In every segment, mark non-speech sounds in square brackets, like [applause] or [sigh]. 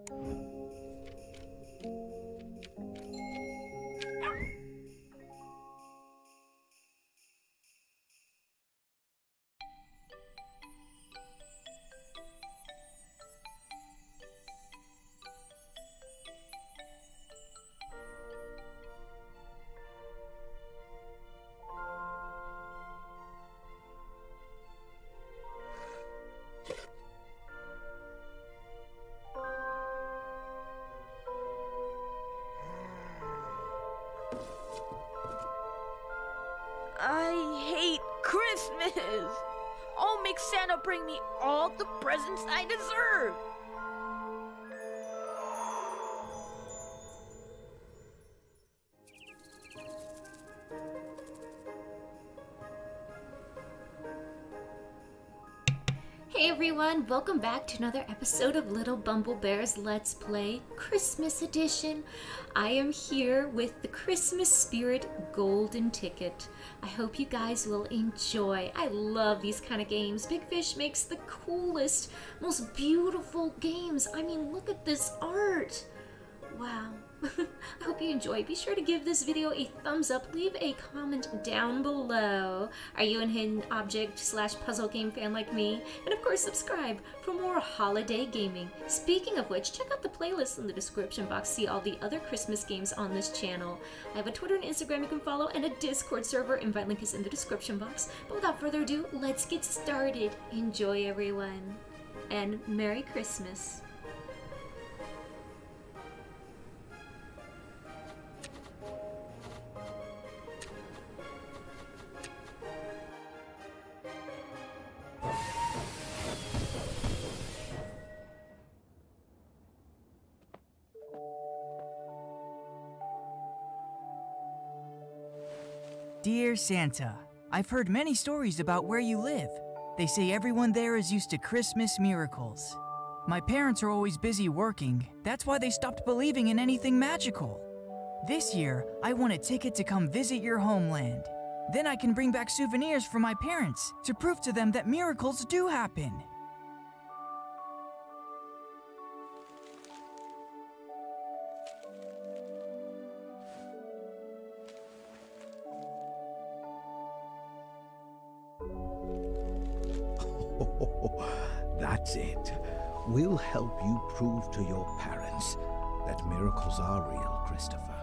I Everyone, welcome back to another episode of Little Bumble Bears Let's Play Christmas Edition. I am here with the Christmas Spirit Golden Ticket. I hope you guys will enjoy. I love these kind of games. Big Fish makes the coolest, most beautiful games. I mean, look at this art. Wow. [laughs] I hope you enjoy. Be sure to give this video a thumbs up. Leave a comment down below. Are you an hidden object slash puzzle game fan like me? And of course, subscribe for more holiday gaming. Speaking of which, check out the playlist in the description box. See all the other Christmas games on this channel. I have a Twitter and Instagram you can follow and a Discord server. Invite link is in the description box. But without further ado, let's get started. Enjoy everyone. And Merry Christmas. Santa, I've heard many stories about where you live. They say everyone there is used to Christmas miracles. My parents are always busy working, that's why they stopped believing in anything magical. This year, I want a ticket to come visit your homeland. Then I can bring back souvenirs for my parents to prove to them that miracles do happen. Help you prove to your parents that miracles are real, Christopher.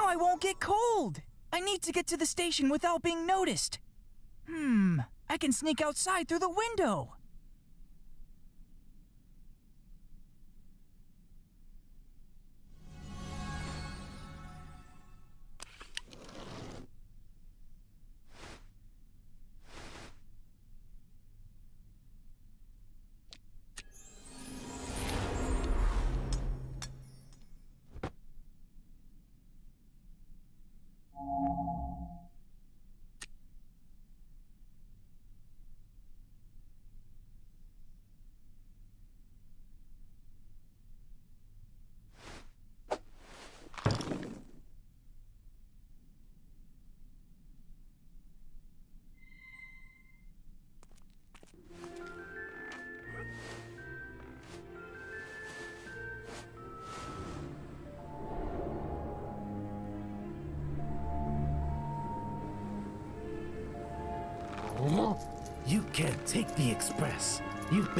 I won't get cold. I need to get to the station without being noticed. Hmm, I can sneak outside through the window.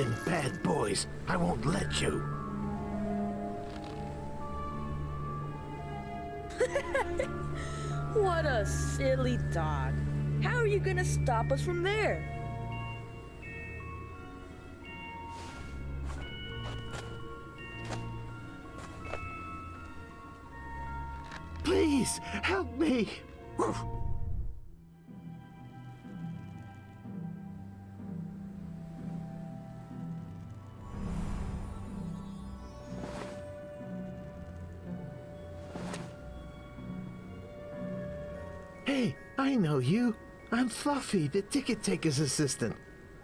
Been bad boys. I won't let you. [laughs] What a silly dog. How are you gonna stop us from there? Fluffy, the ticket taker's assistant.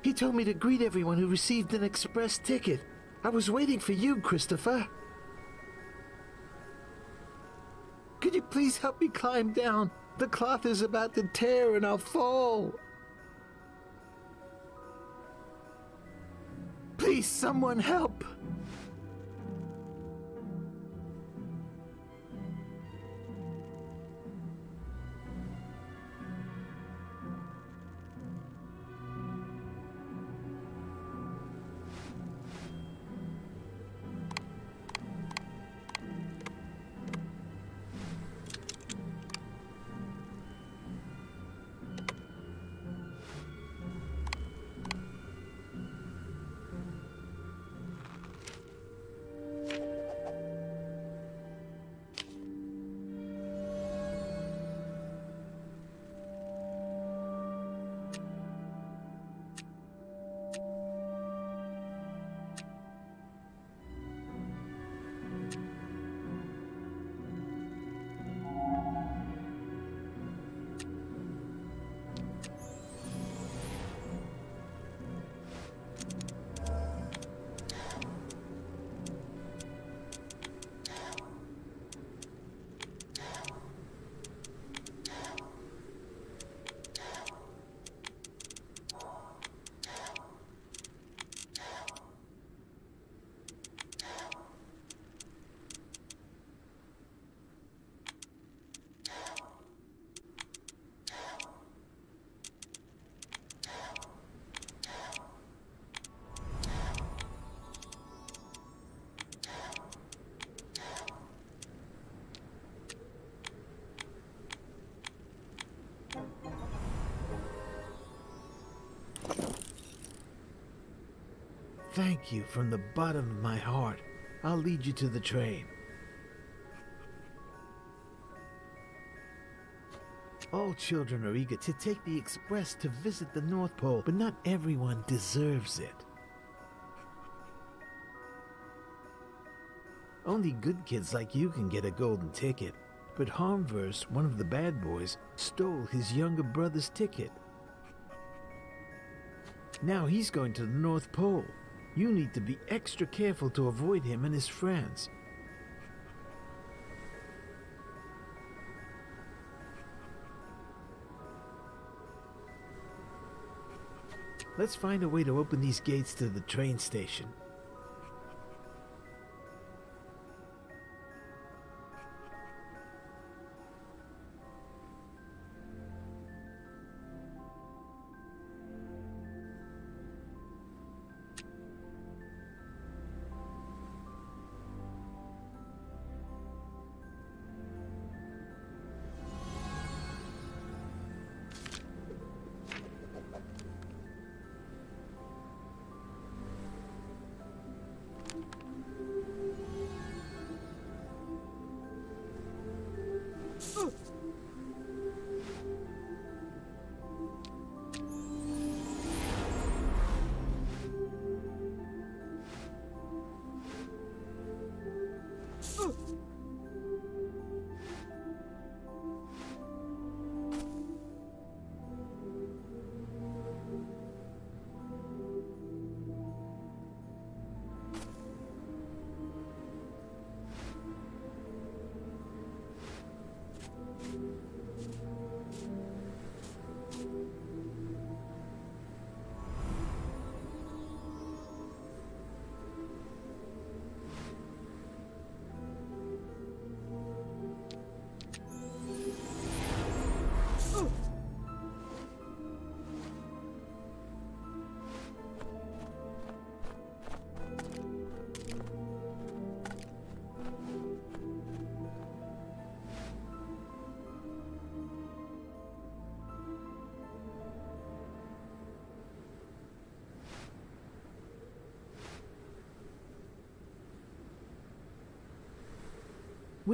He told me to greet everyone who received an express ticket. I was waiting for you, Christopher. Could you please help me climb down? The cloth is about to tear and I'll fall. Please, someone help! Thank you from the bottom of my heart. I'll lead you to the train. All children are eager to take the express to visit the North Pole, but not everyone deserves it. Only good kids like you can get a golden ticket. But Harmverse, one of the bad boys, stole his younger brother's ticket. Now he's going to the North Pole. You need to be extra careful to avoid him and his friends. Let's find a way to open these gates to the train station.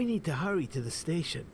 We need to hurry to the station.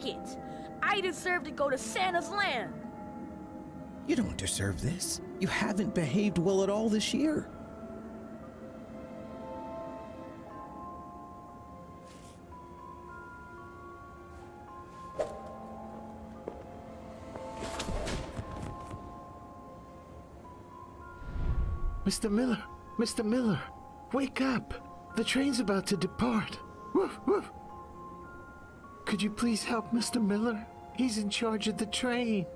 Ticket. I deserve to go to Santa's land. You don't deserve this. You haven't behaved well at all this year. Mr. Miller, Mr. Miller, wake up. The train's about to depart. Woof, woof. Could you please help Mr. Miller? He's in charge of the train.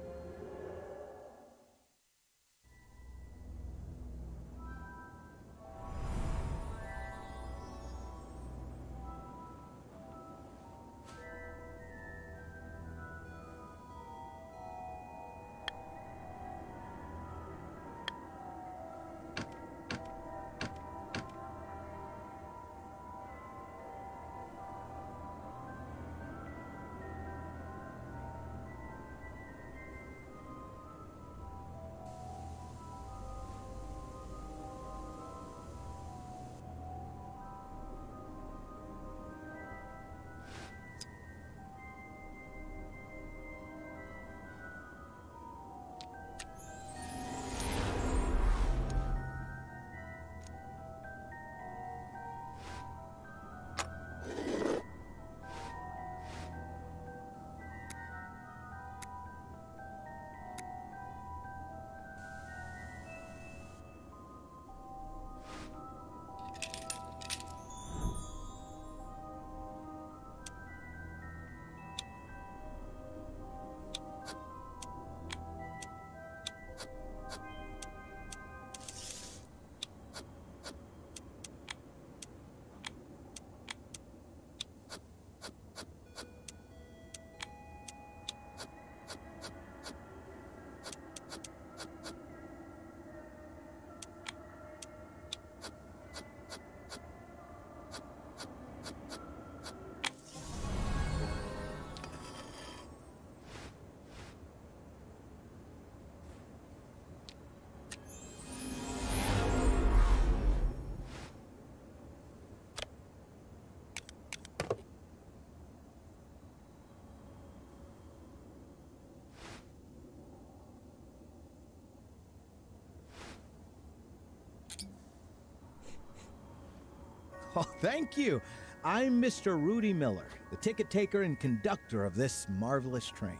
[laughs] Oh, thank you. I'm Mr. Rudy Miller, the ticket taker and conductor of this marvelous train.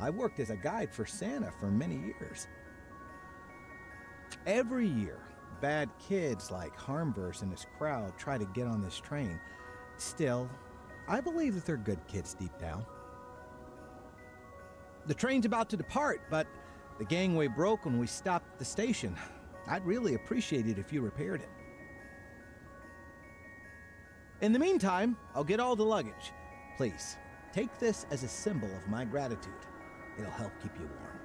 I worked as a guide for Santa for many years. Every year, bad kids like Harmverse and his crowd try to get on this train. Still, I believe that they're good kids deep down. The train's about to depart, but the gangway broke when we stopped at the station. I'd really appreciate it if you repaired it. In the meantime, I'll get all the luggage. Please, take this as a symbol of my gratitude. It'll help keep you warm.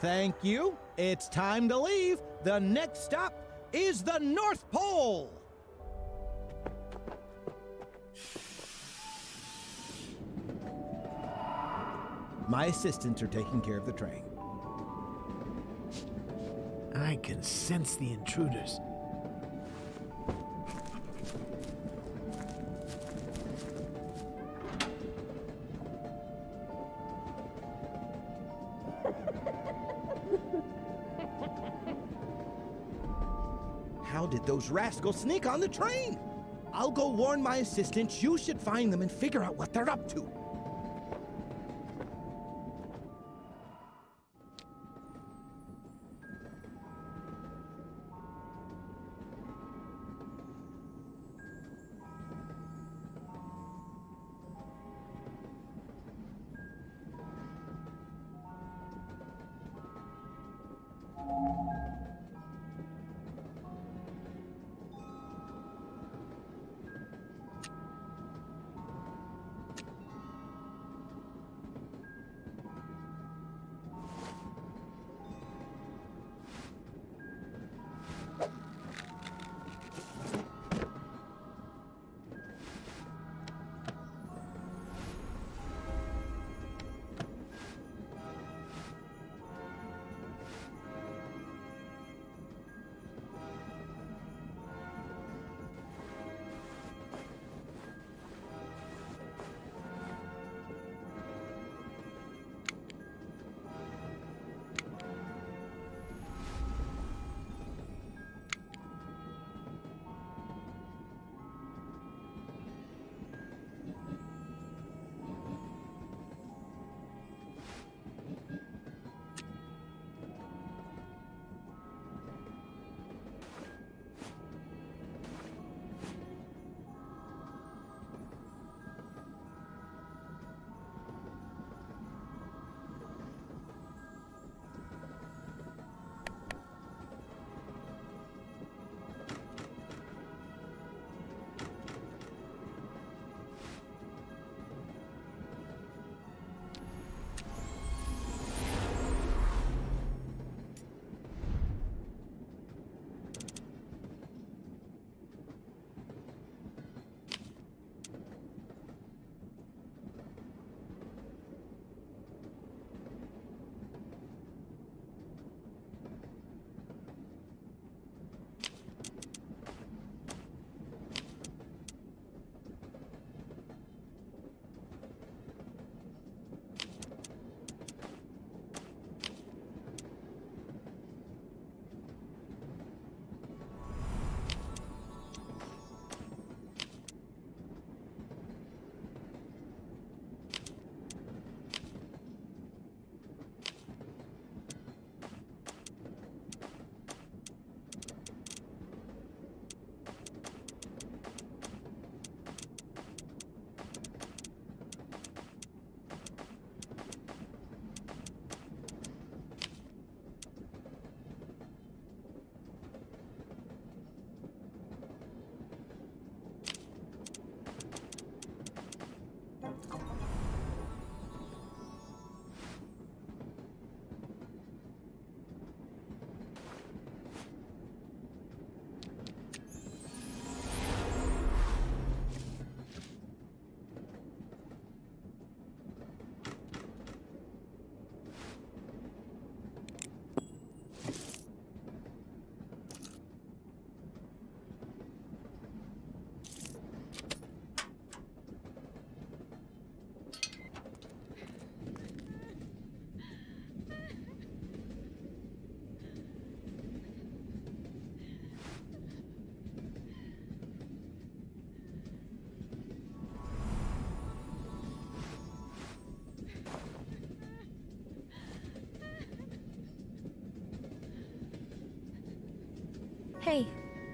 Thank you. It's time to leave. The next stop is the North Pole. My assistants are taking care of the train. I can sense the intruders. Those rascals sneak on the train? I'll go warn my assistants. You should find them and figure out what they're up to.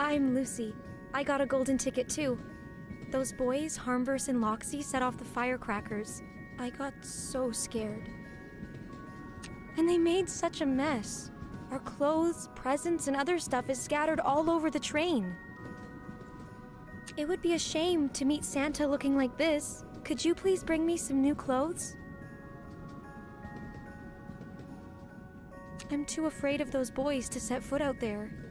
I'm Lucy. I got a golden ticket too. Those boys, Harmverse and Loxy, set off the firecrackers. I got so scared. And they made such a mess. Our clothes, presents, and other stuff is scattered all over the train. It would be a shame to meet Santa looking like this. Could you please bring me some new clothes? I'm too afraid of those boys to set foot out there.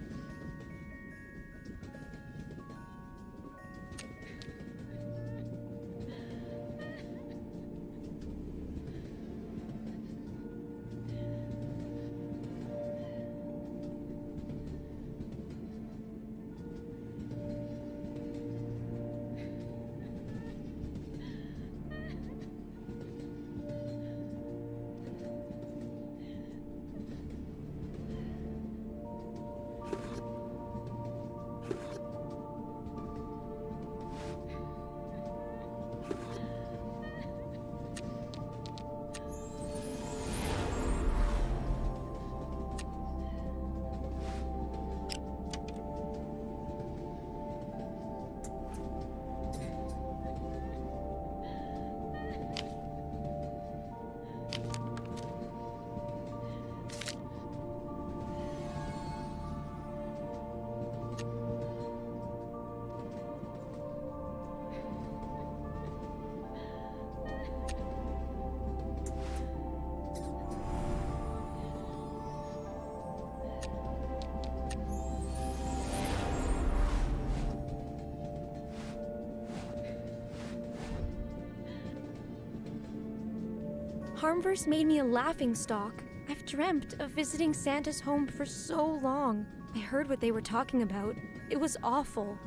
Harmverse made me a laughing stock. I've dreamt of visiting Santa's home for so long. I heard what they were talking about. It was awful.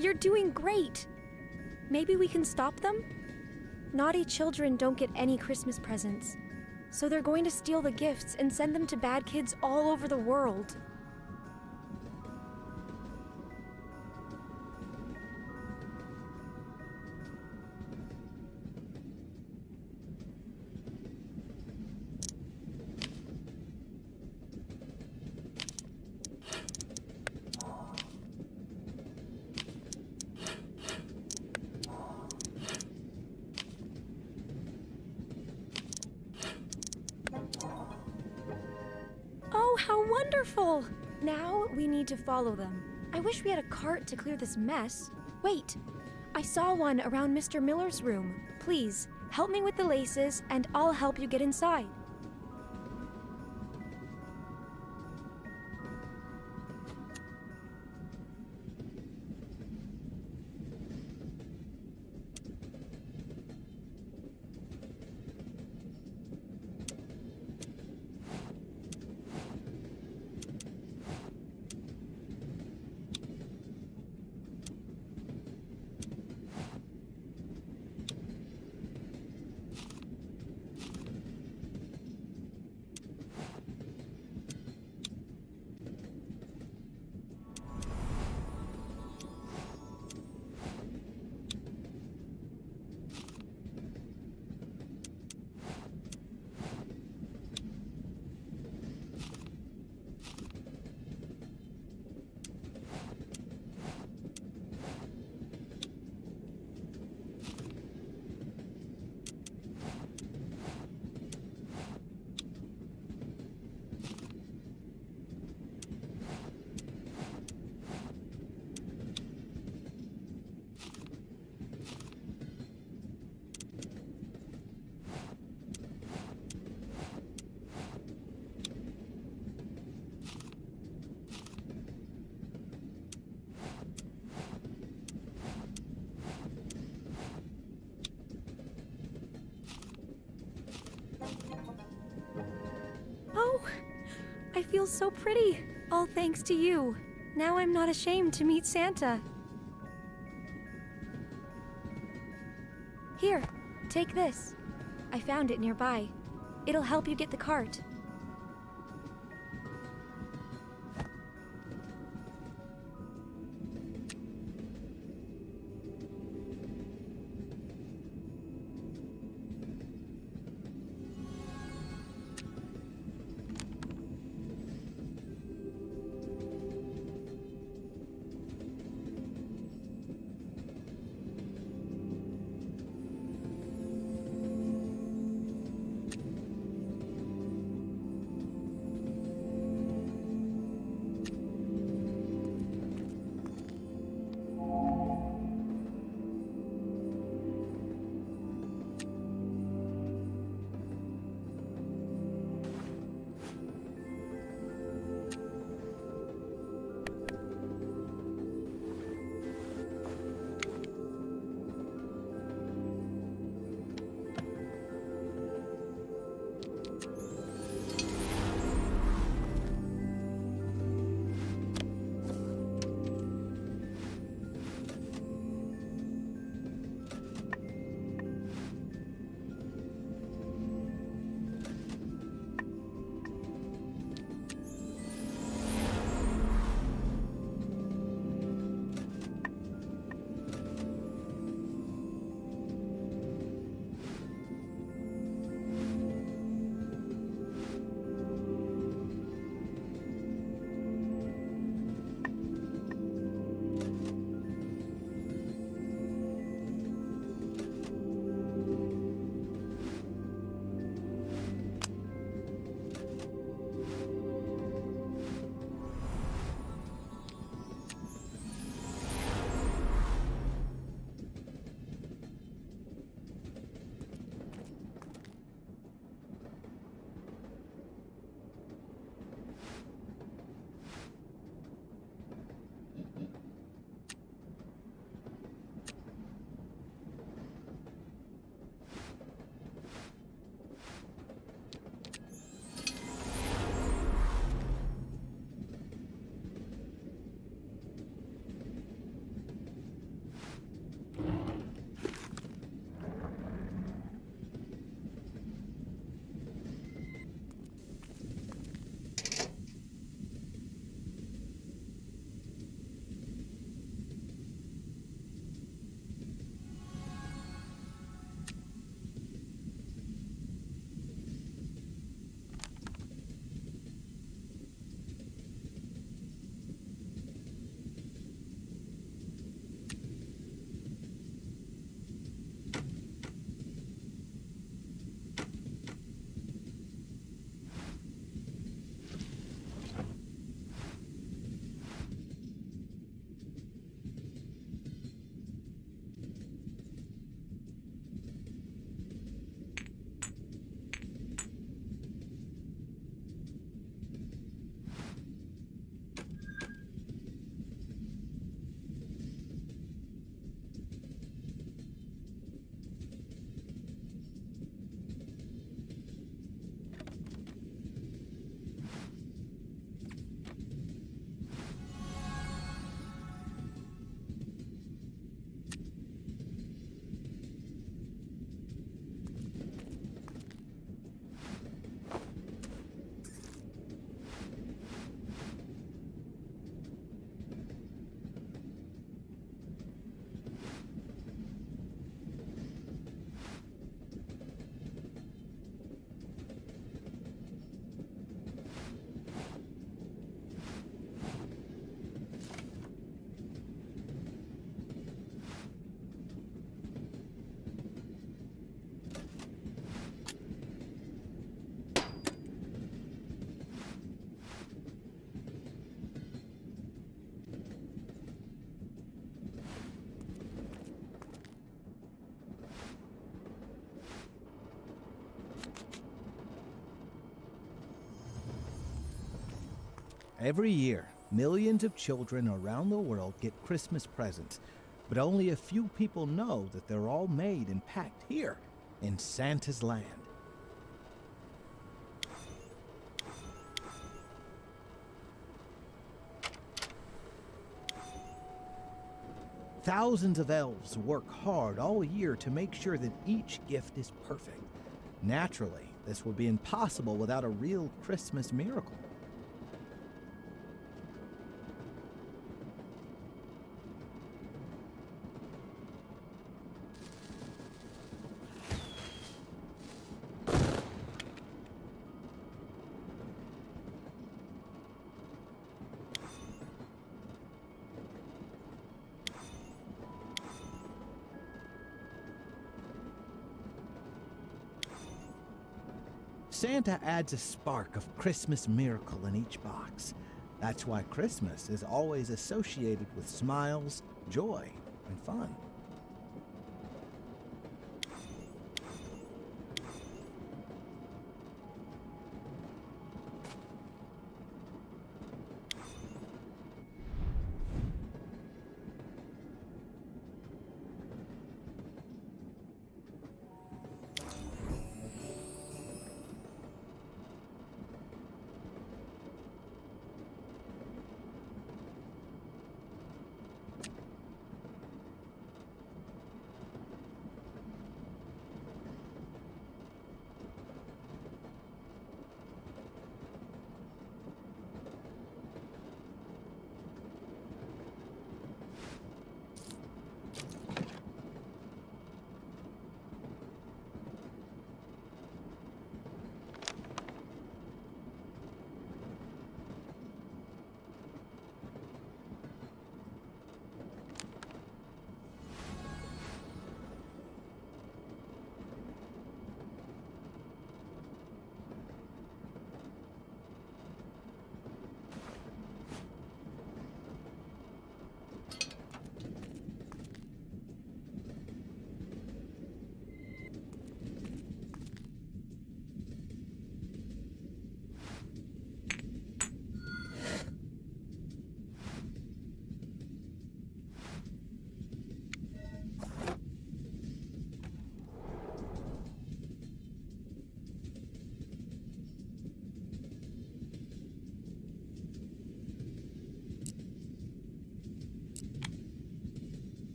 You're doing great! Maybe we can stop them? Naughty children don't get any Christmas presents, so they're going to steal the gifts and send them to bad kids all over the world. Follow them. I wish we had a cart to clear this mess. Wait, I saw one around Mr. Miller's room. Please, help me with the laces, and I'll help you get inside. So pretty. All thanks to you. Now I'm not ashamed to meet Santa. Here, take this. I found it nearby. It'll help you get the cart. Every year, millions of children around the world get Christmas presents, but only a few people know that they're all made and packed here in Santa's land. Thousands of elves work hard all year to make sure that each gift is perfect. Naturally, this would be impossible without a real Christmas miracle. Santa adds a spark of Christmas miracle in each box. That's why Christmas is always associated with smiles, joy, and fun.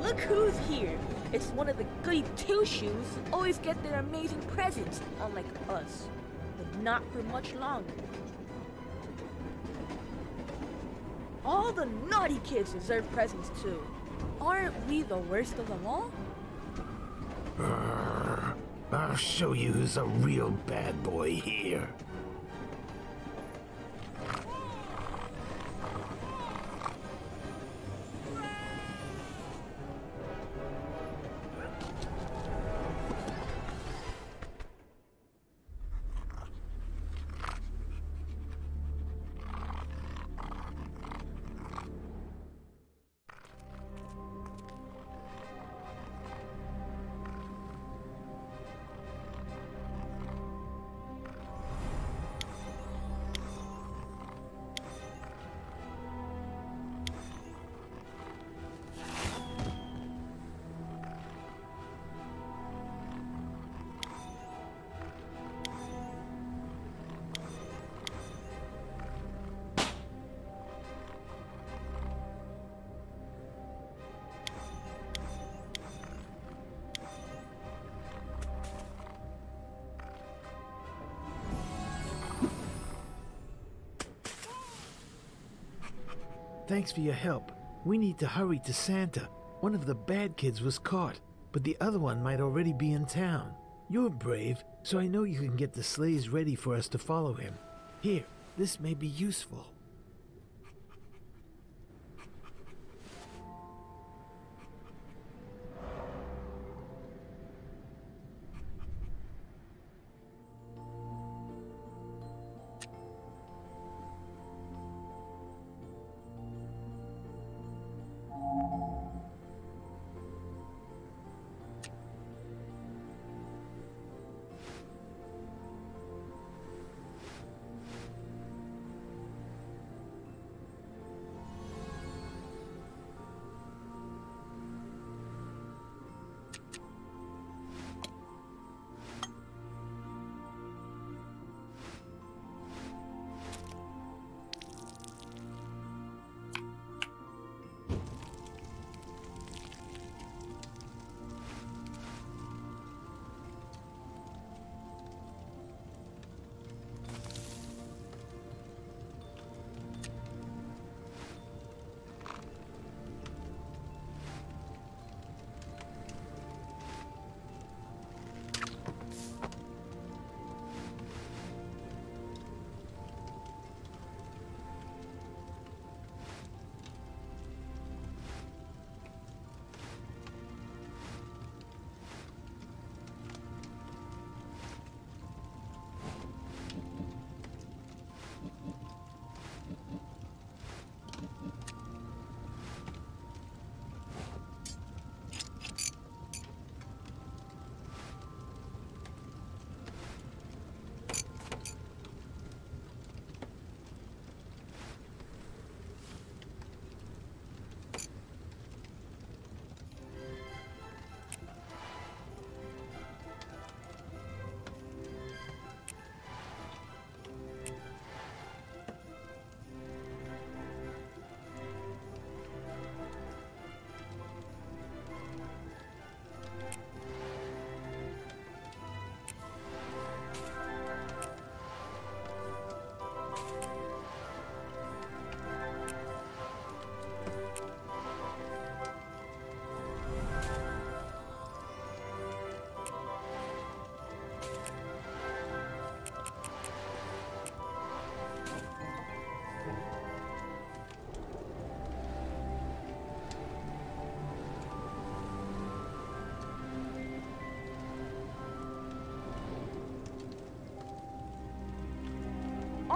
Look who's here. It's one of the goody two shoes who always get their amazing presents, unlike us. But not for much longer. All the naughty kids deserve presents too. Aren't we the worst of them all? I'll show you who's a real bad boy here. Thanks for your help. We need to hurry to Santa. One of the bad kids was caught, but the other one might already be in town. You're brave, so I know you can get the sleighs ready for us to follow him. Here, this may be useful.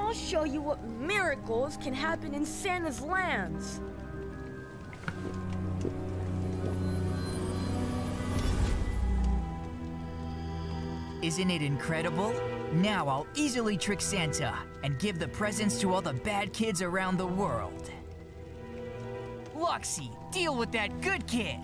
I'll show you what miracles can happen in Santa's lands. Isn't it incredible? Now I'll easily trick Santa and give the presents to all the bad kids around the world. Luxie, deal with that good kid!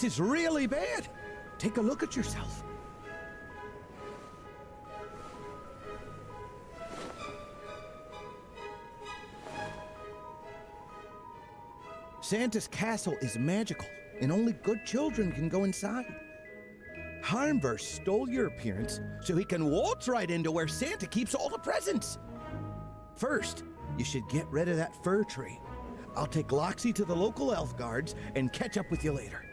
This is really bad. Take a look at yourself. Santa's castle is magical, and only good children can go inside. Harmverse stole your appearance so he can waltz right into where Santa keeps all the presents. First, you should get rid of that fir tree. I'll take Loxy to the local elf guards and catch up with you later.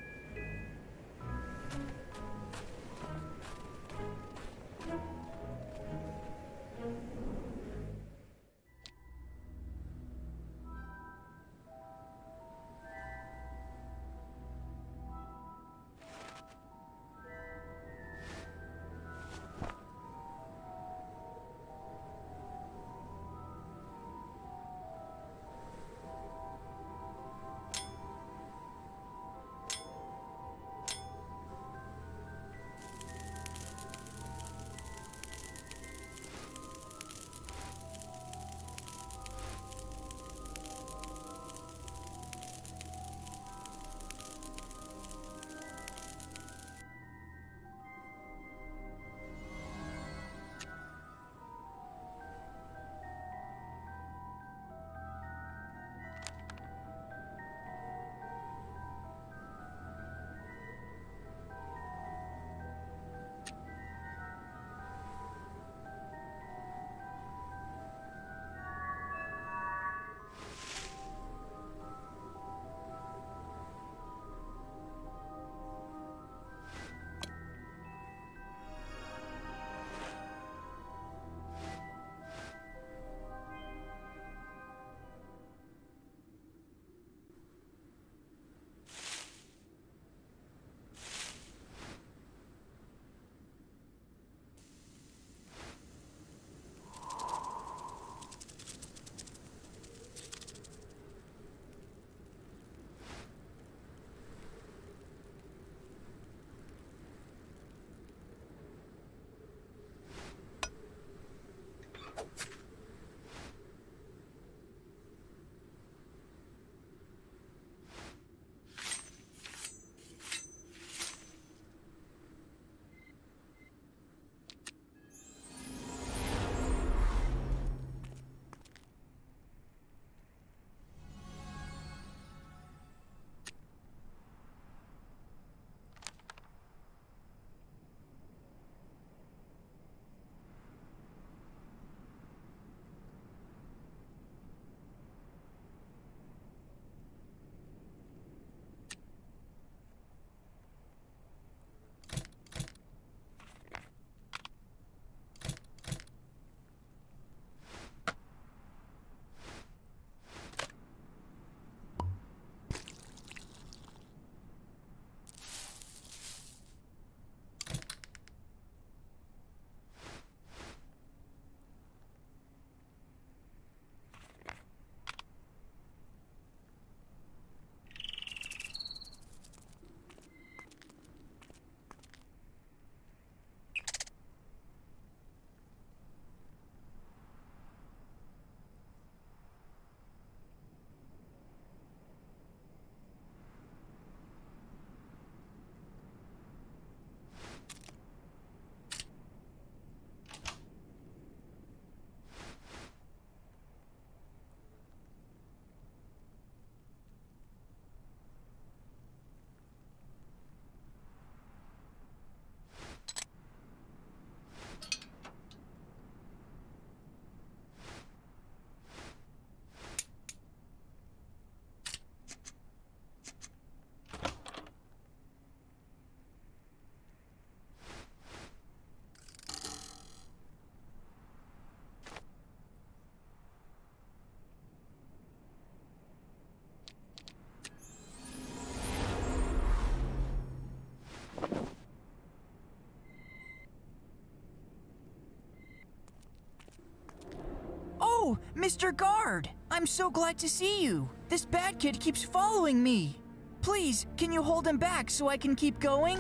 Oh, Mr. Guard! I'm so glad to see you. This bad kid keeps following me. Please, can you hold him back so I can keep going?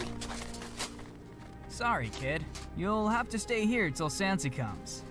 Sorry, kid. You'll have to stay here till Santa comes.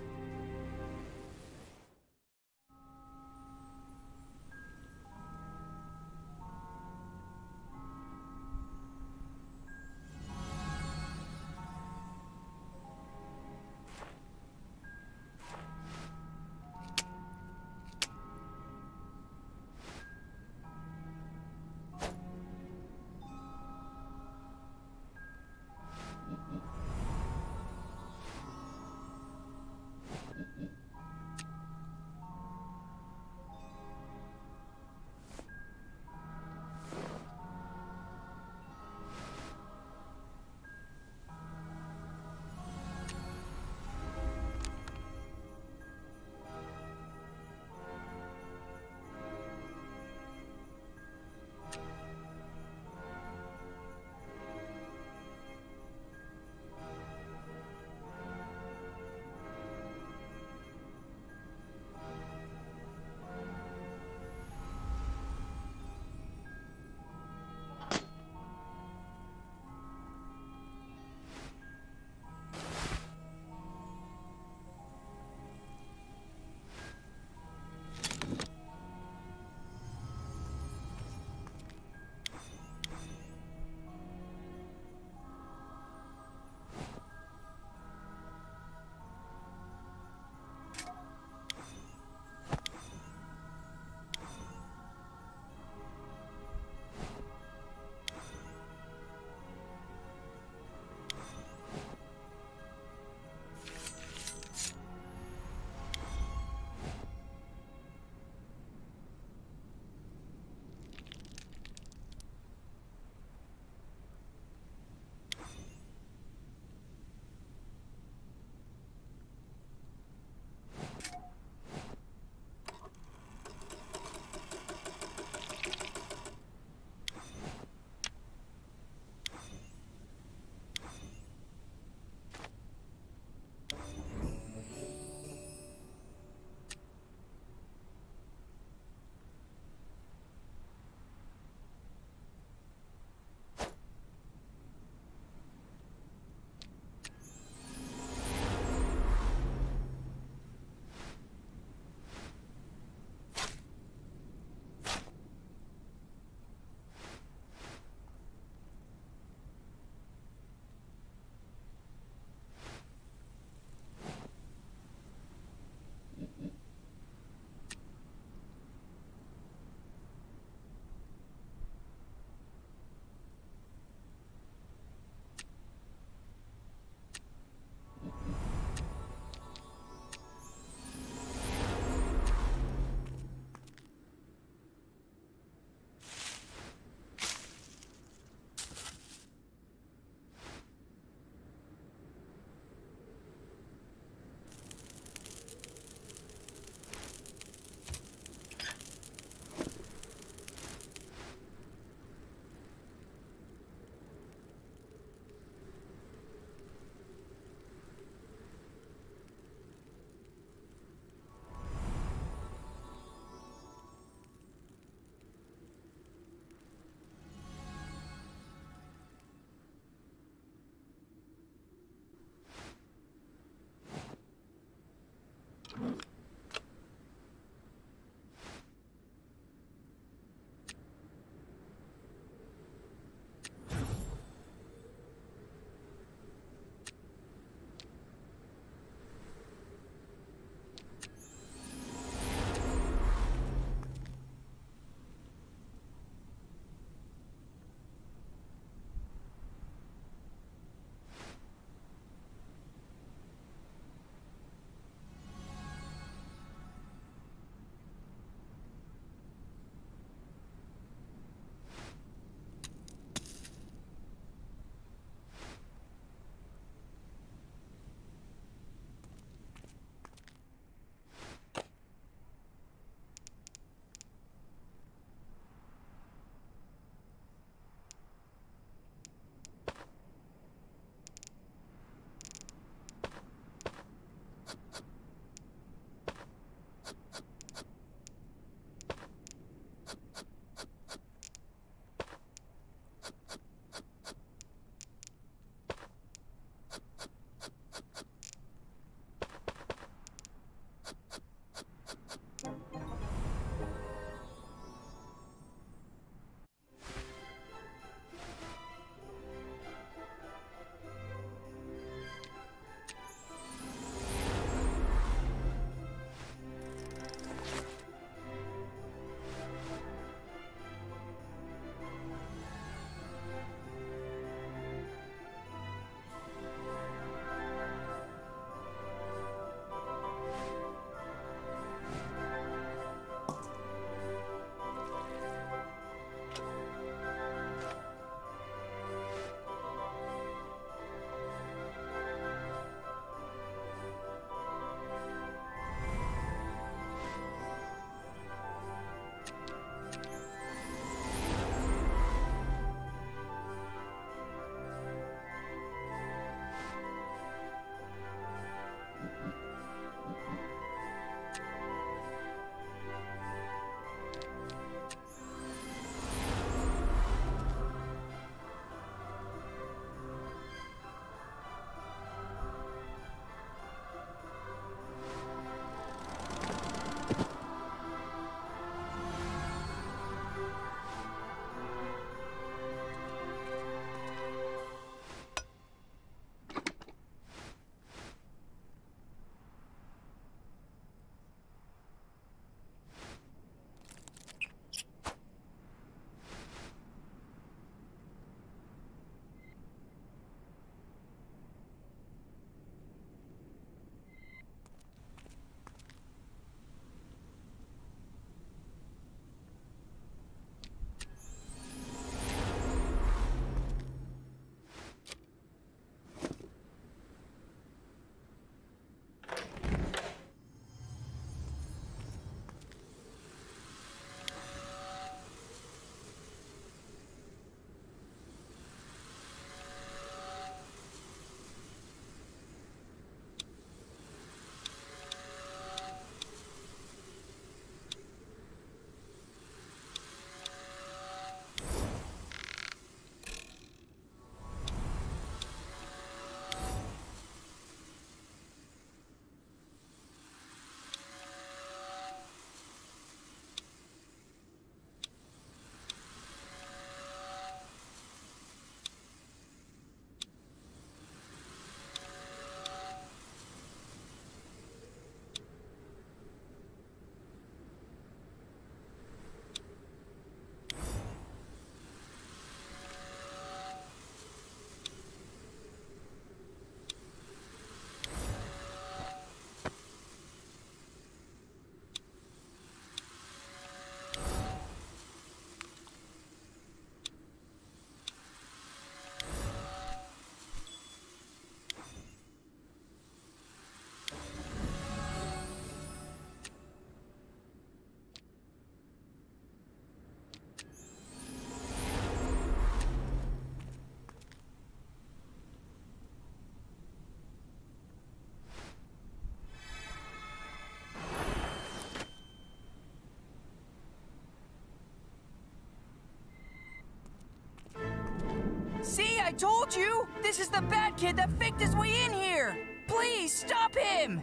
I told you! This is the bad kid that faked his way in here! Please, stop him!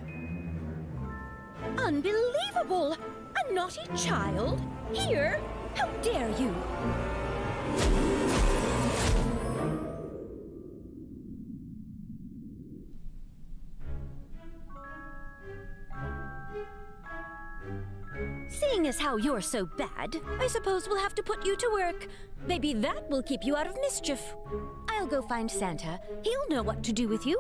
Unbelievable! A naughty child? Here? How dare you! Seeing as how you're so bad, I suppose we'll have to put you to work. Maybe that will keep you out of mischief. I'll go find Santa. He'll know what to do with you.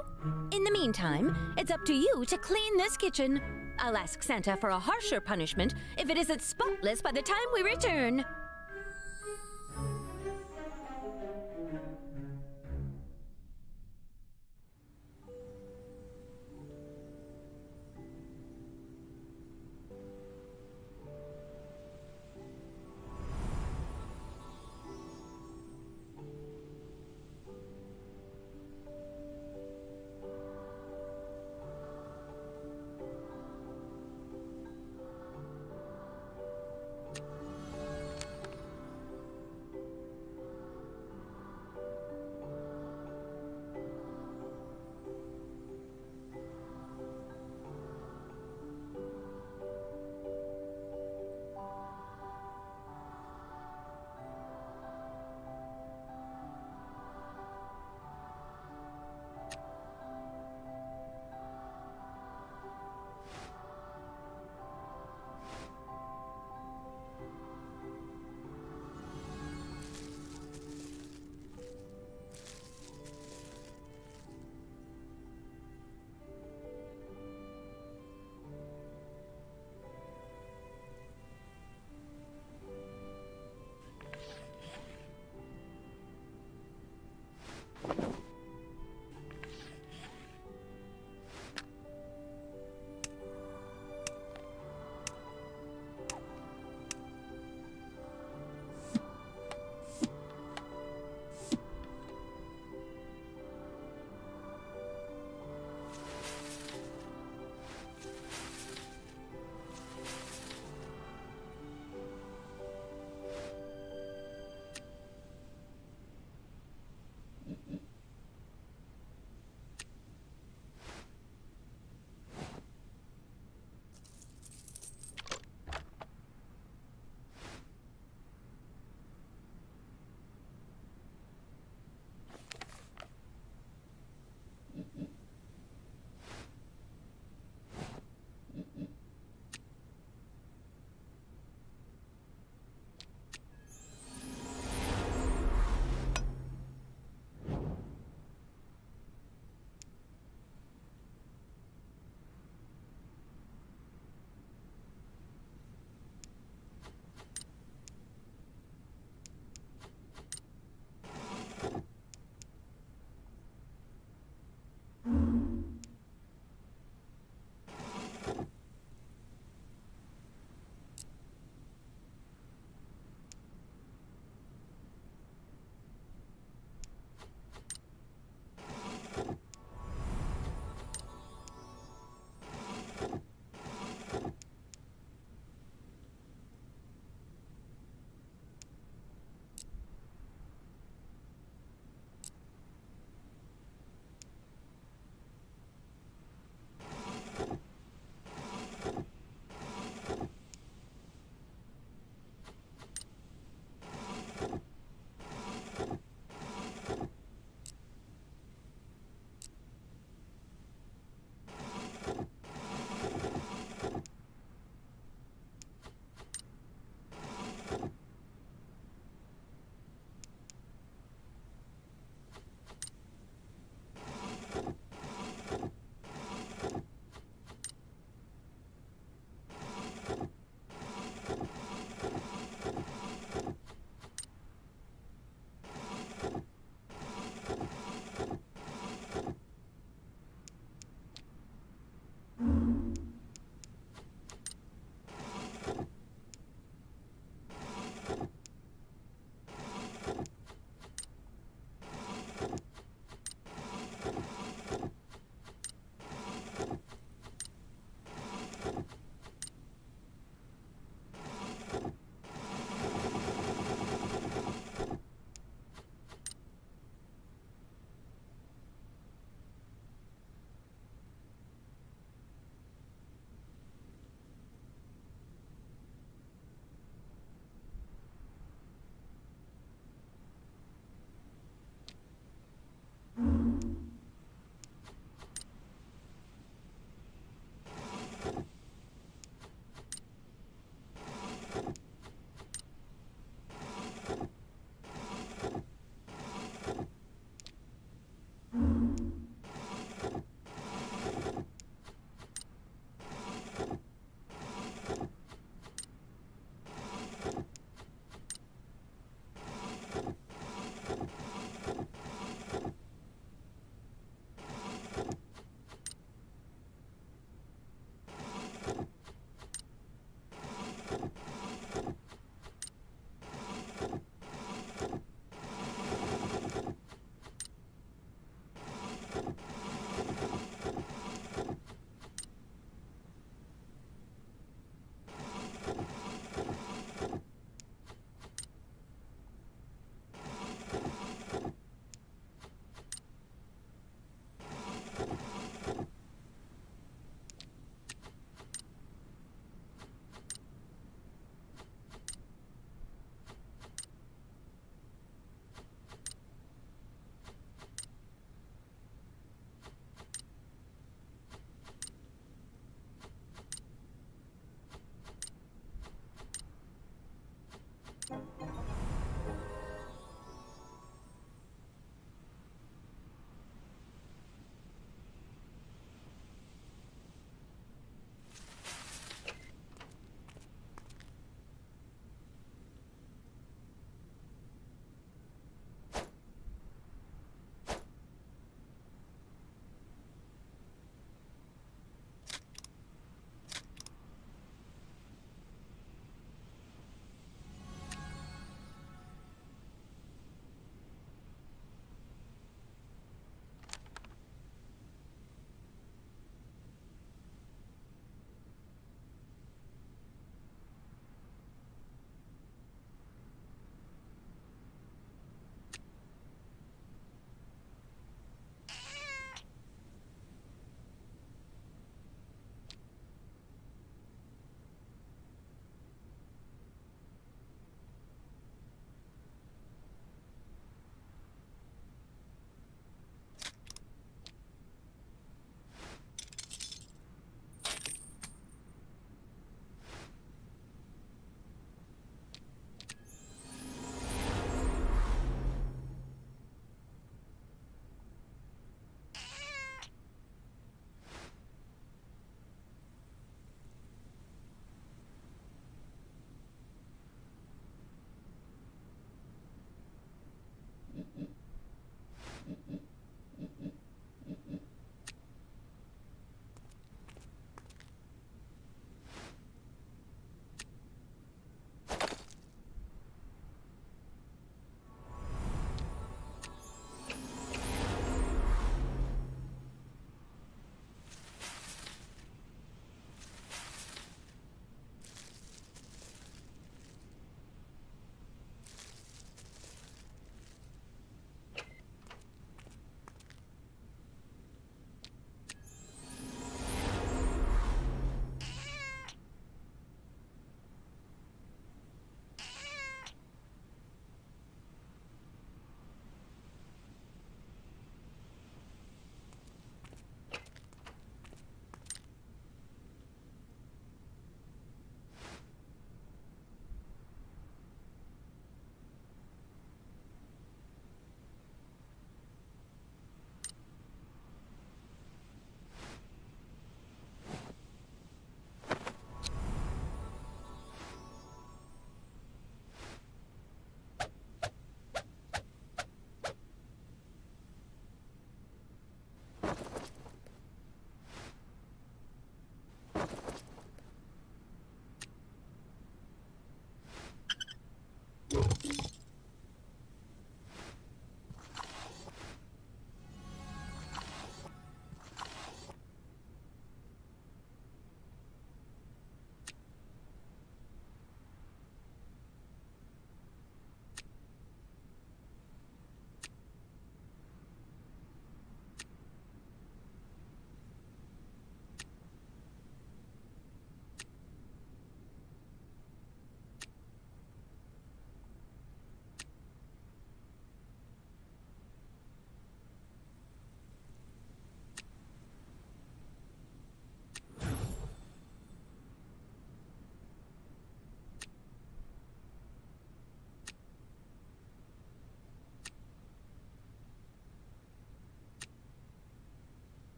In the meantime, it's up to you to clean this kitchen. I'll ask Santa for a harsher punishment if it isn't spotless by the time we return.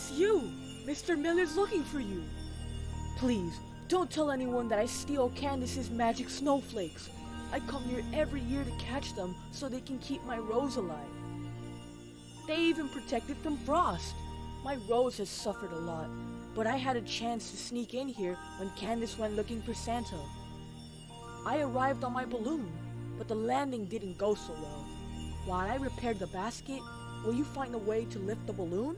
It's you! Mr. Miller's looking for you. Please, don't tell anyone that I steal Candace's magic snowflakes. I come here every year to catch them so they can keep my rose alive. They even protect it from frost. My rose has suffered a lot, but I had a chance to sneak in here when Candace went looking for Santa. I arrived on my balloon, but the landing didn't go so well. While I repaired the basket, will you find a way to lift the balloon?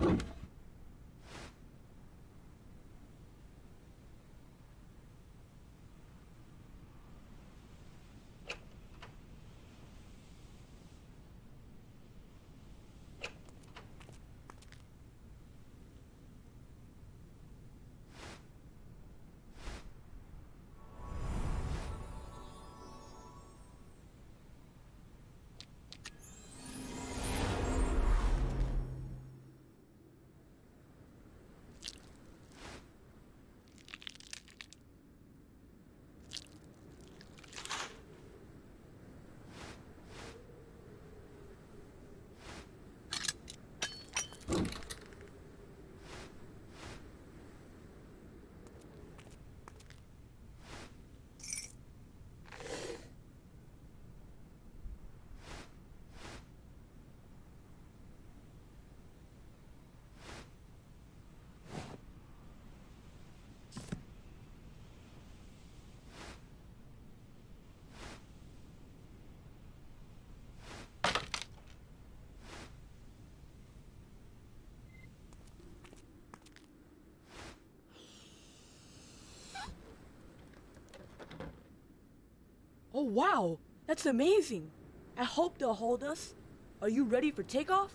you Oh wow, that's amazing. I hope they'll hold us. Are you ready for takeoff?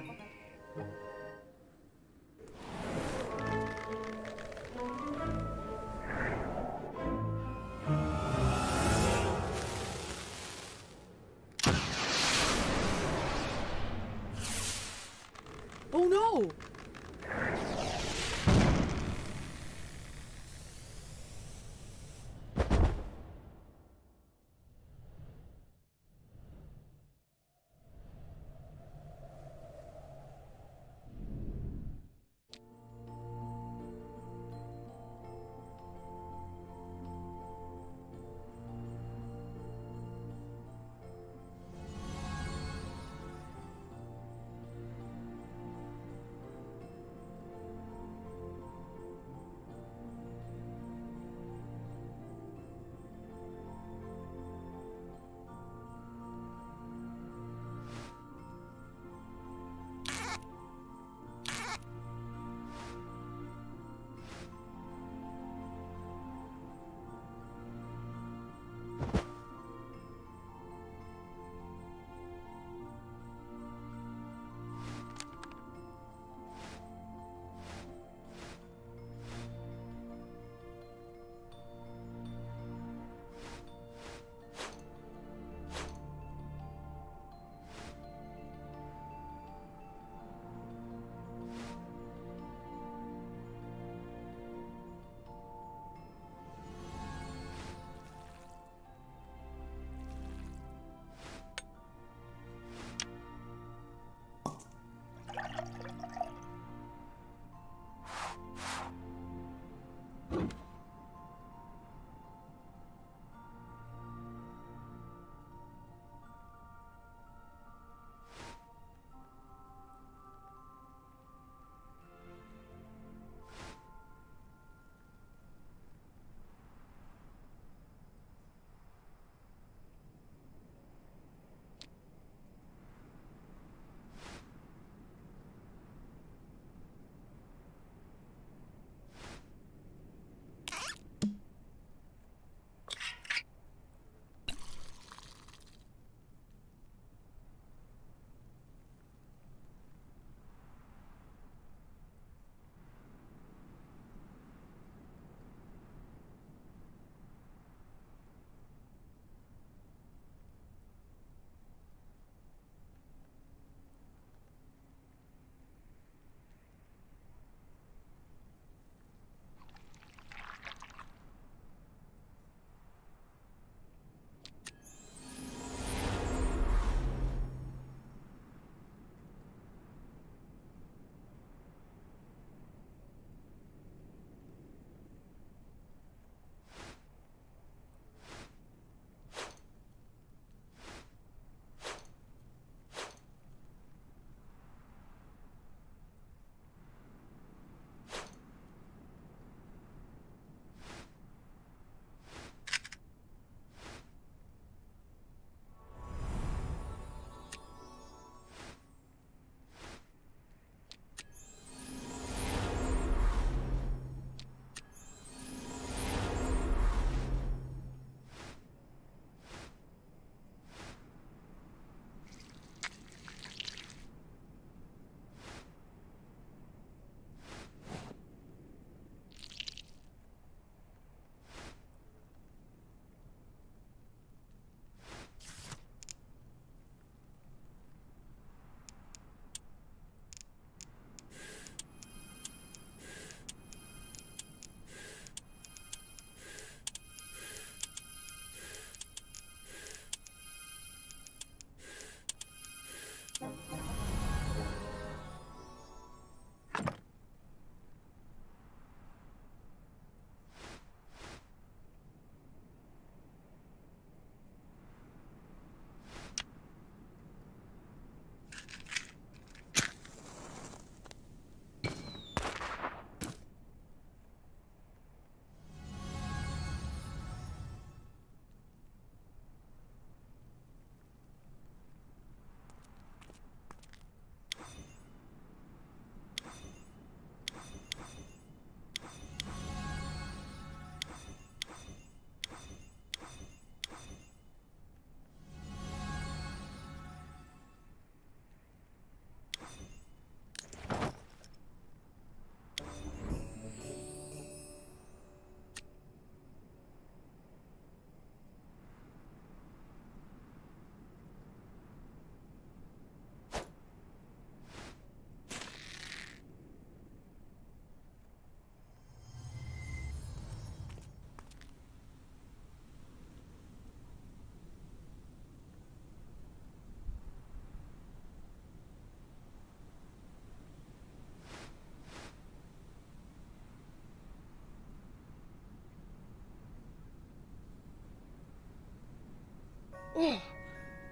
Oh,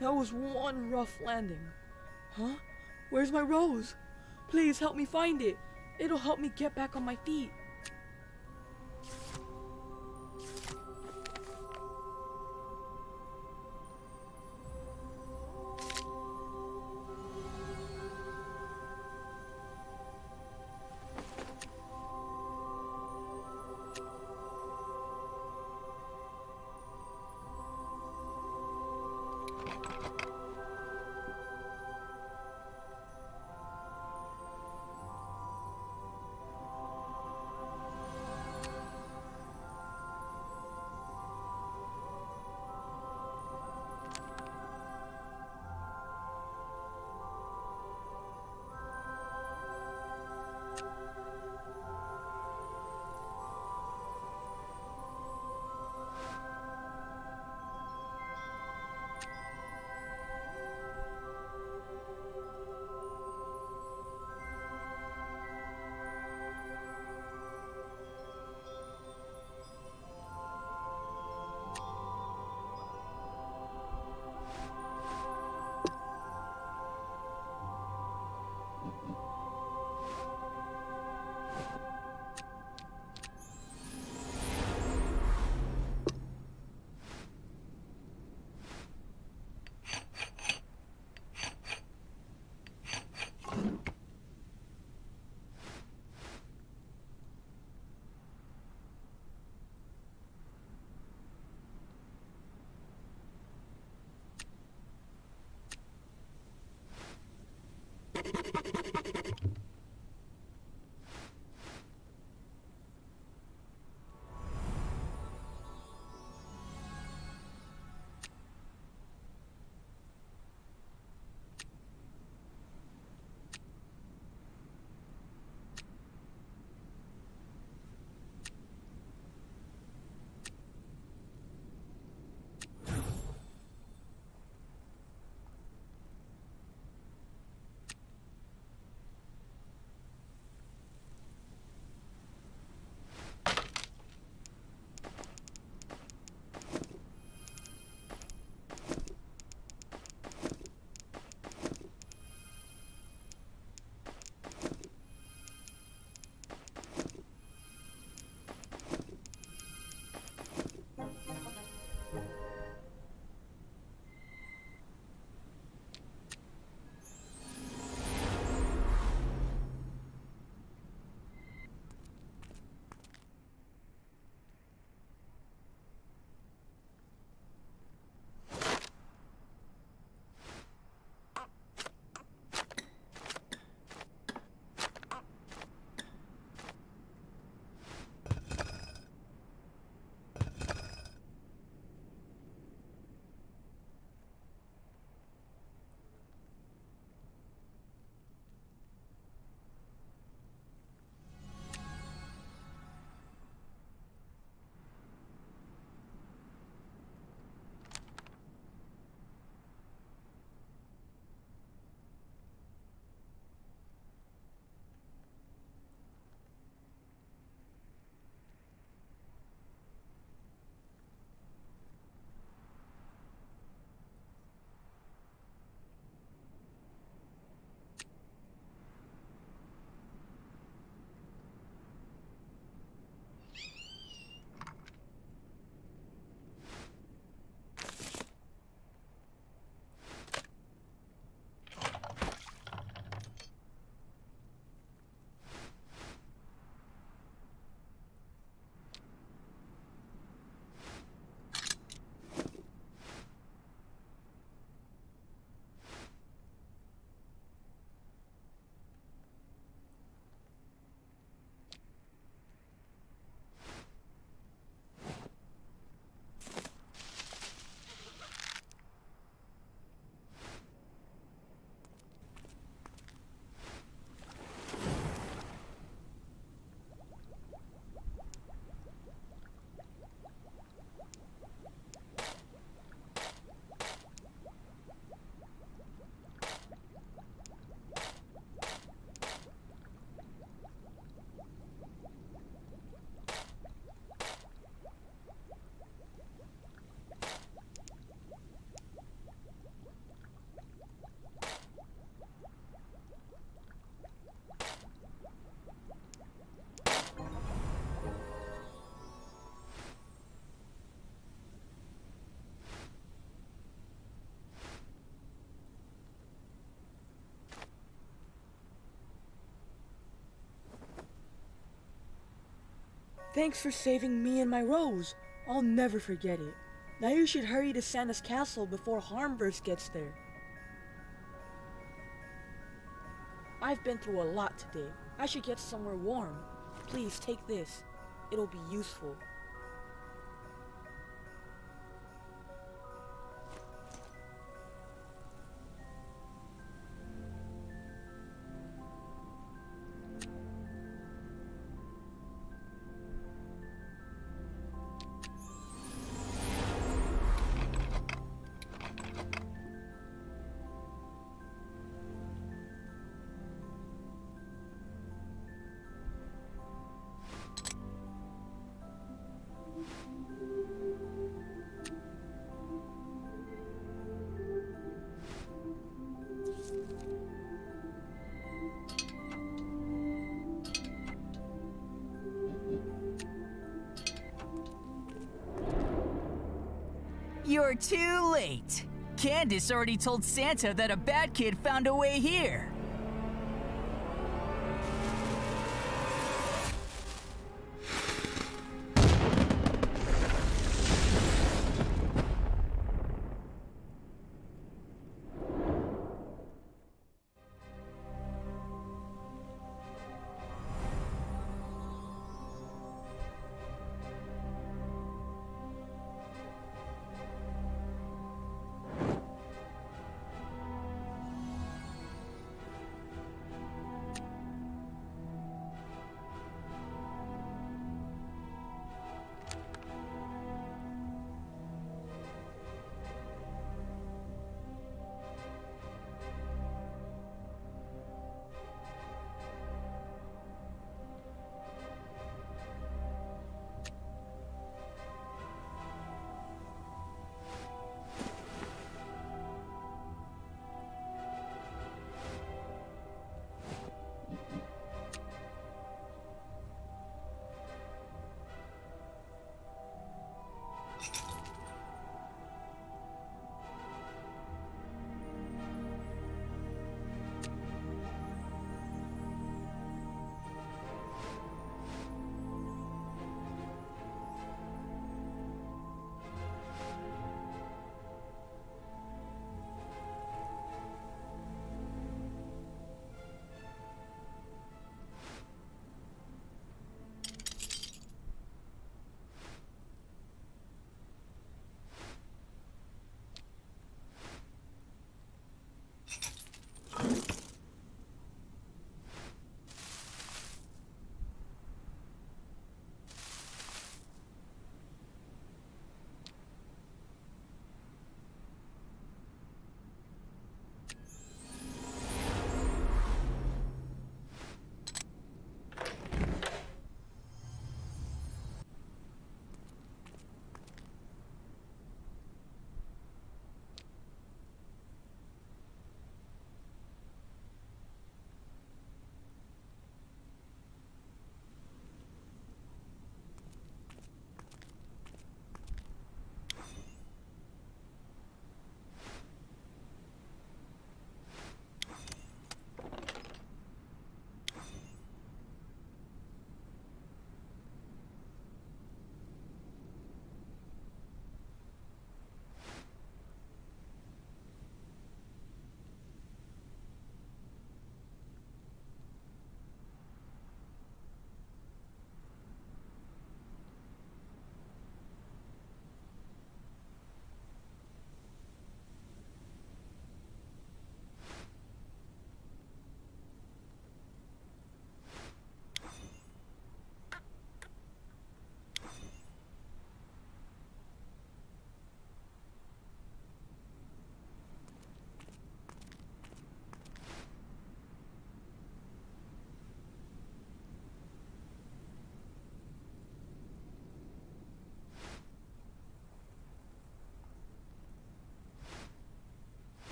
that was one rough landing. Huh? Where's my rose? Please help me find it. It'll help me get back on my feet. Thanks for saving me and my rose. I'll never forget it. Now you should hurry to Santa's castle before Harmverse gets there. I've been through a lot today. I should get somewhere warm. Please take this. It'll be useful. Too late. Candace already told Santa that a bad kid found a way here.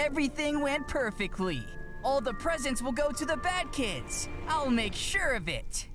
Everything went perfectly. All the presents will go to the bad kids. I'll make sure of it.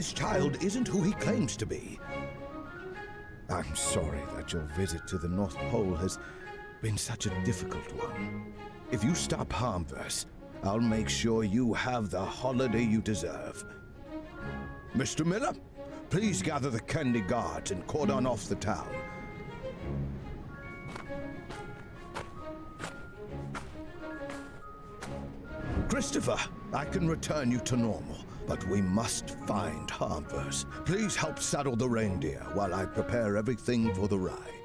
This child isn't who he claims to be. I'm sorry that your visit to the North Pole has been such a difficult one. If you stop Harmverse, I'll make sure you have the holiday you deserve. Mr. Miller, please gather the Candy Guards and cordon off the town. Christopher, I can return you to normal, but we must find Harmverse. Please help saddle the reindeer while I prepare everything for the ride.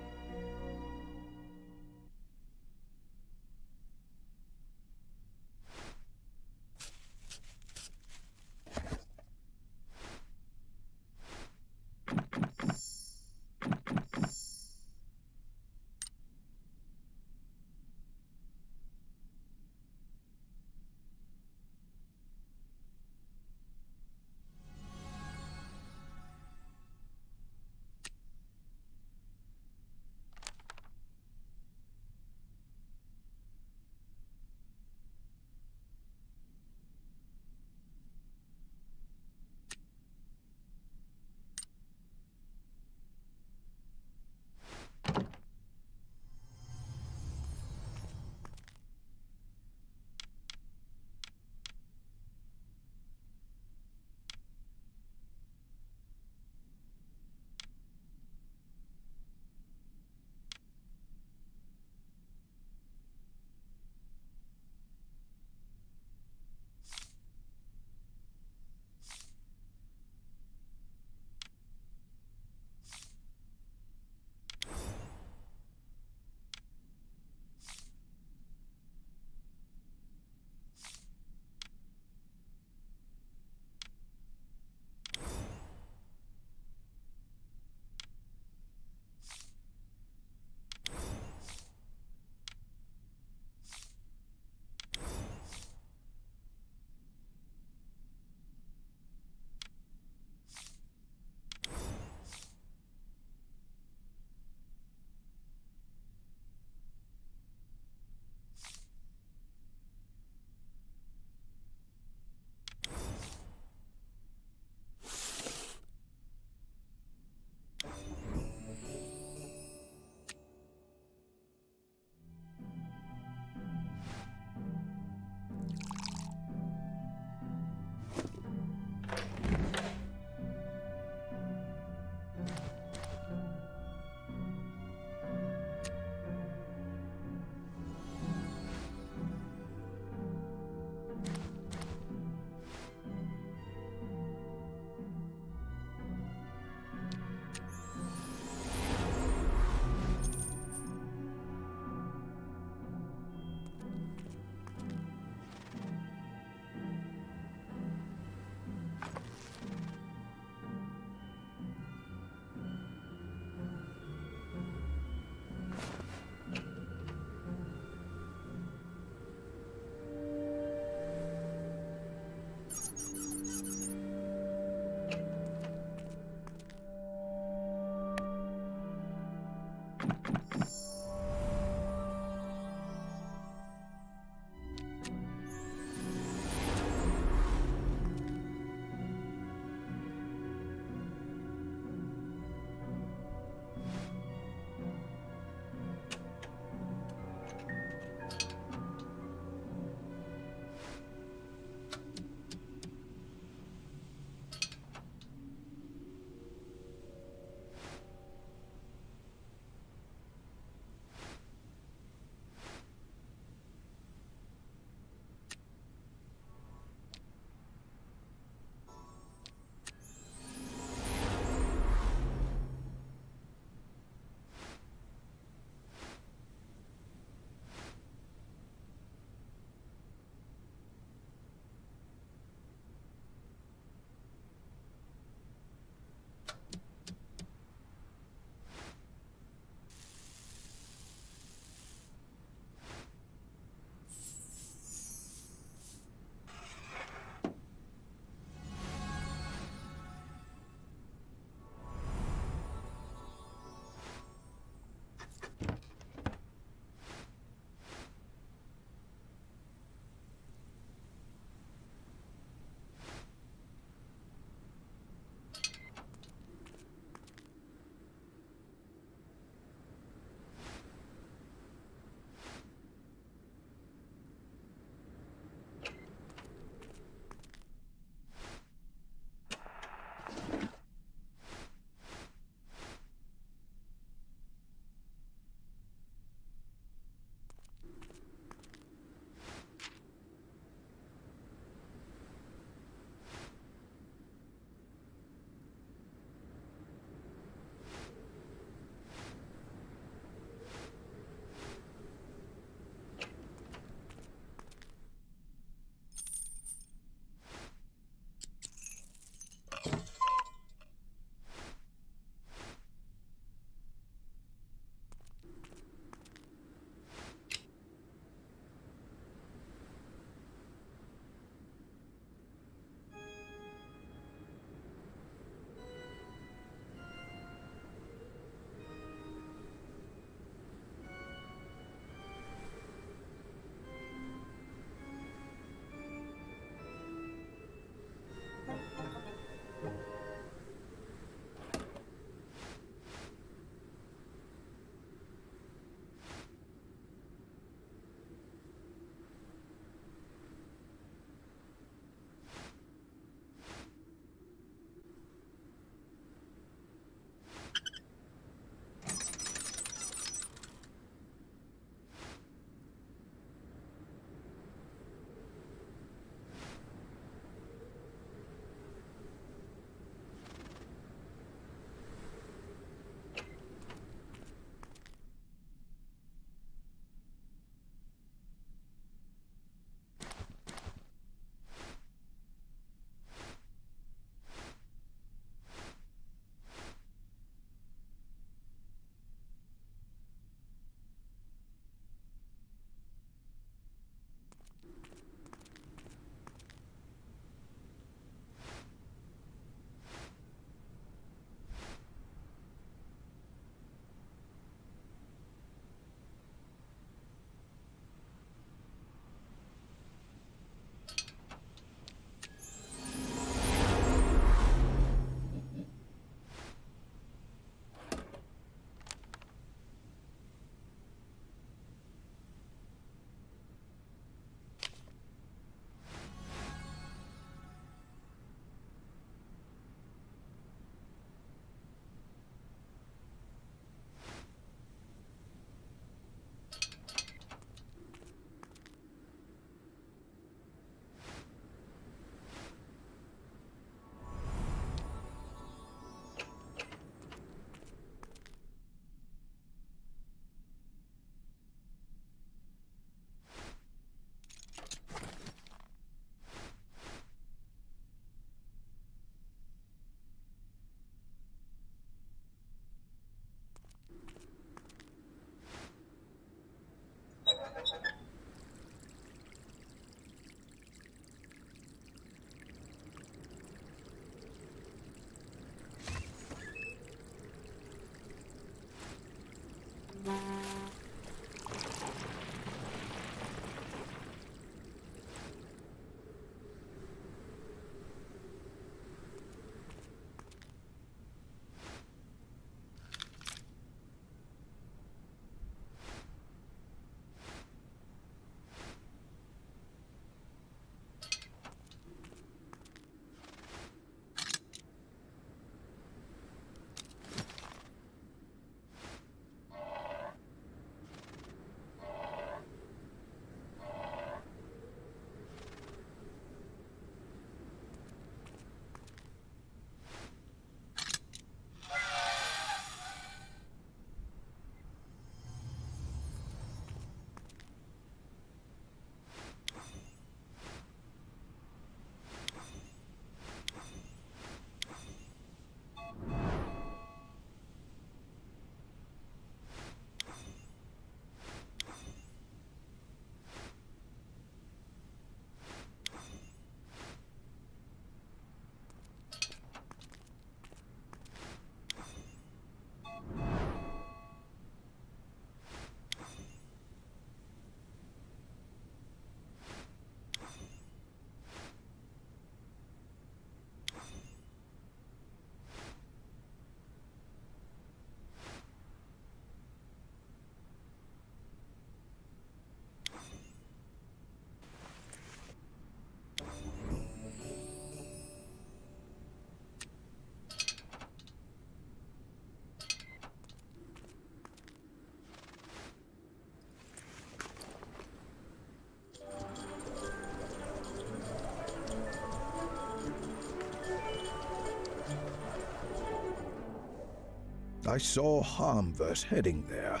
I saw Harmverse heading there.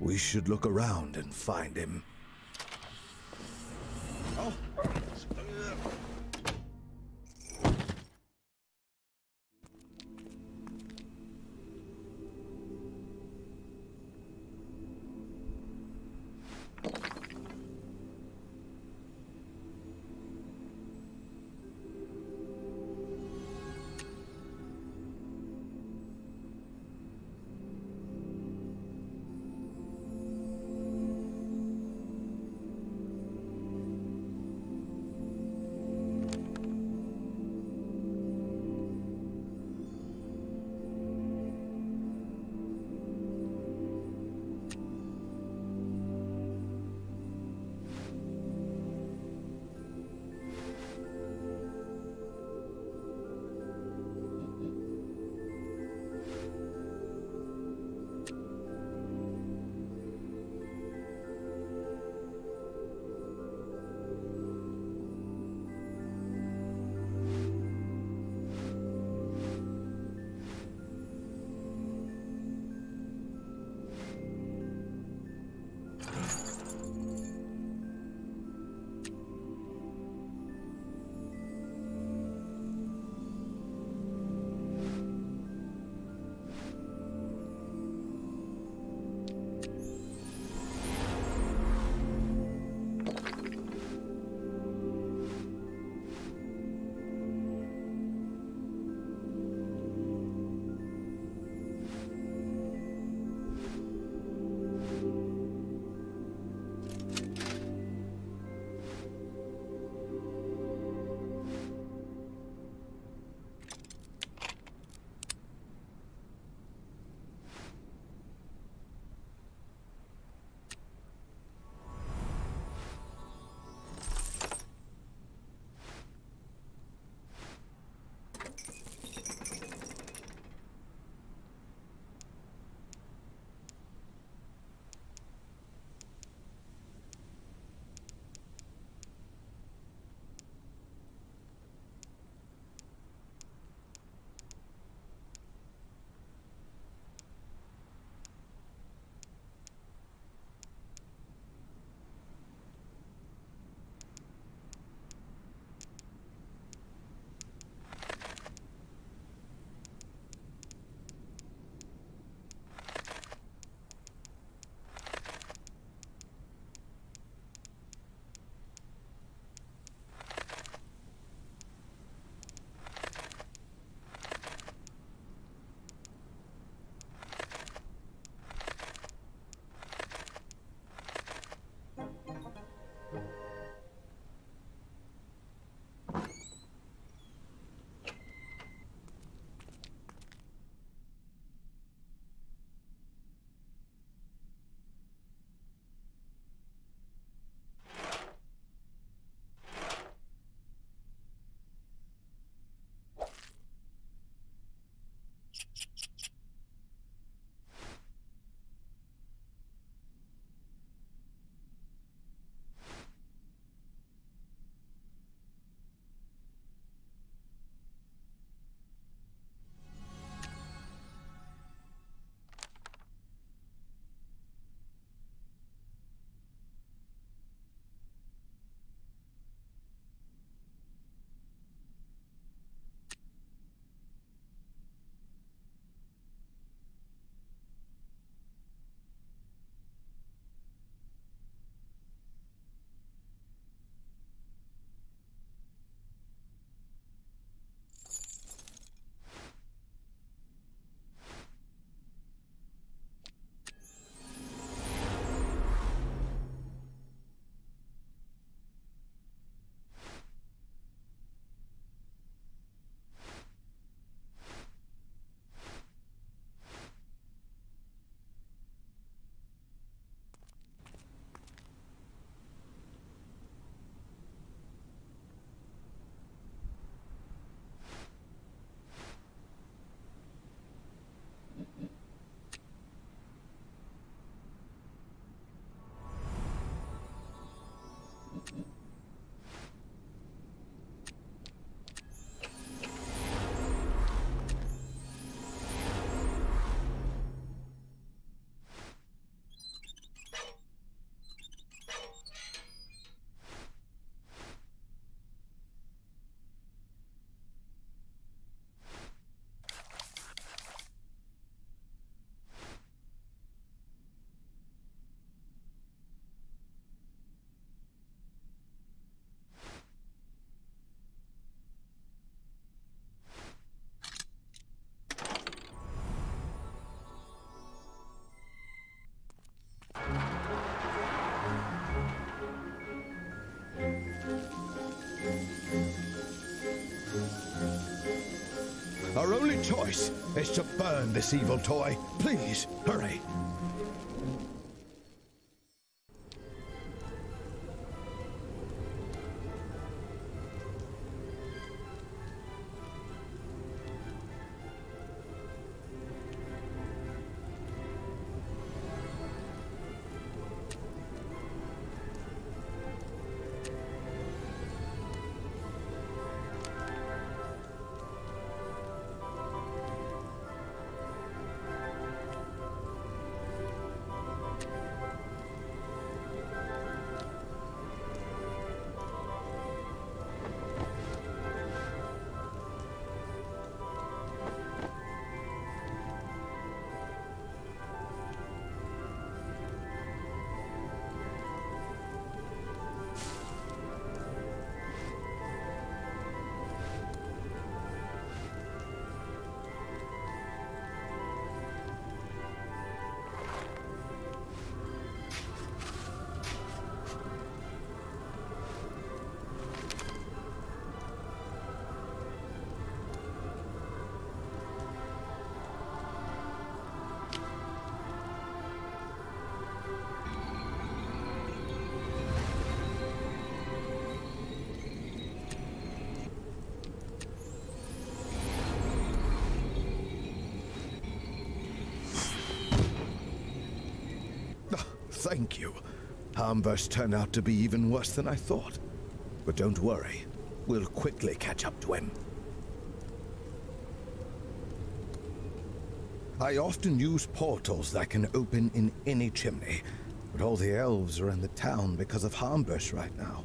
We should look around and find him. Choice is to burn this evil toy. Please, hurry. Thank you. Harmverse turned out to be even worse than I thought. But don't worry. We'll quickly catch up to him. I often use portals that can open in any chimney, but all the elves are in the town because of Harmverse right now.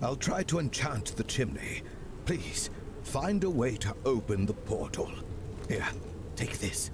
I'll try to enchant the chimney. Please, find a way to open the portal. Here, take this.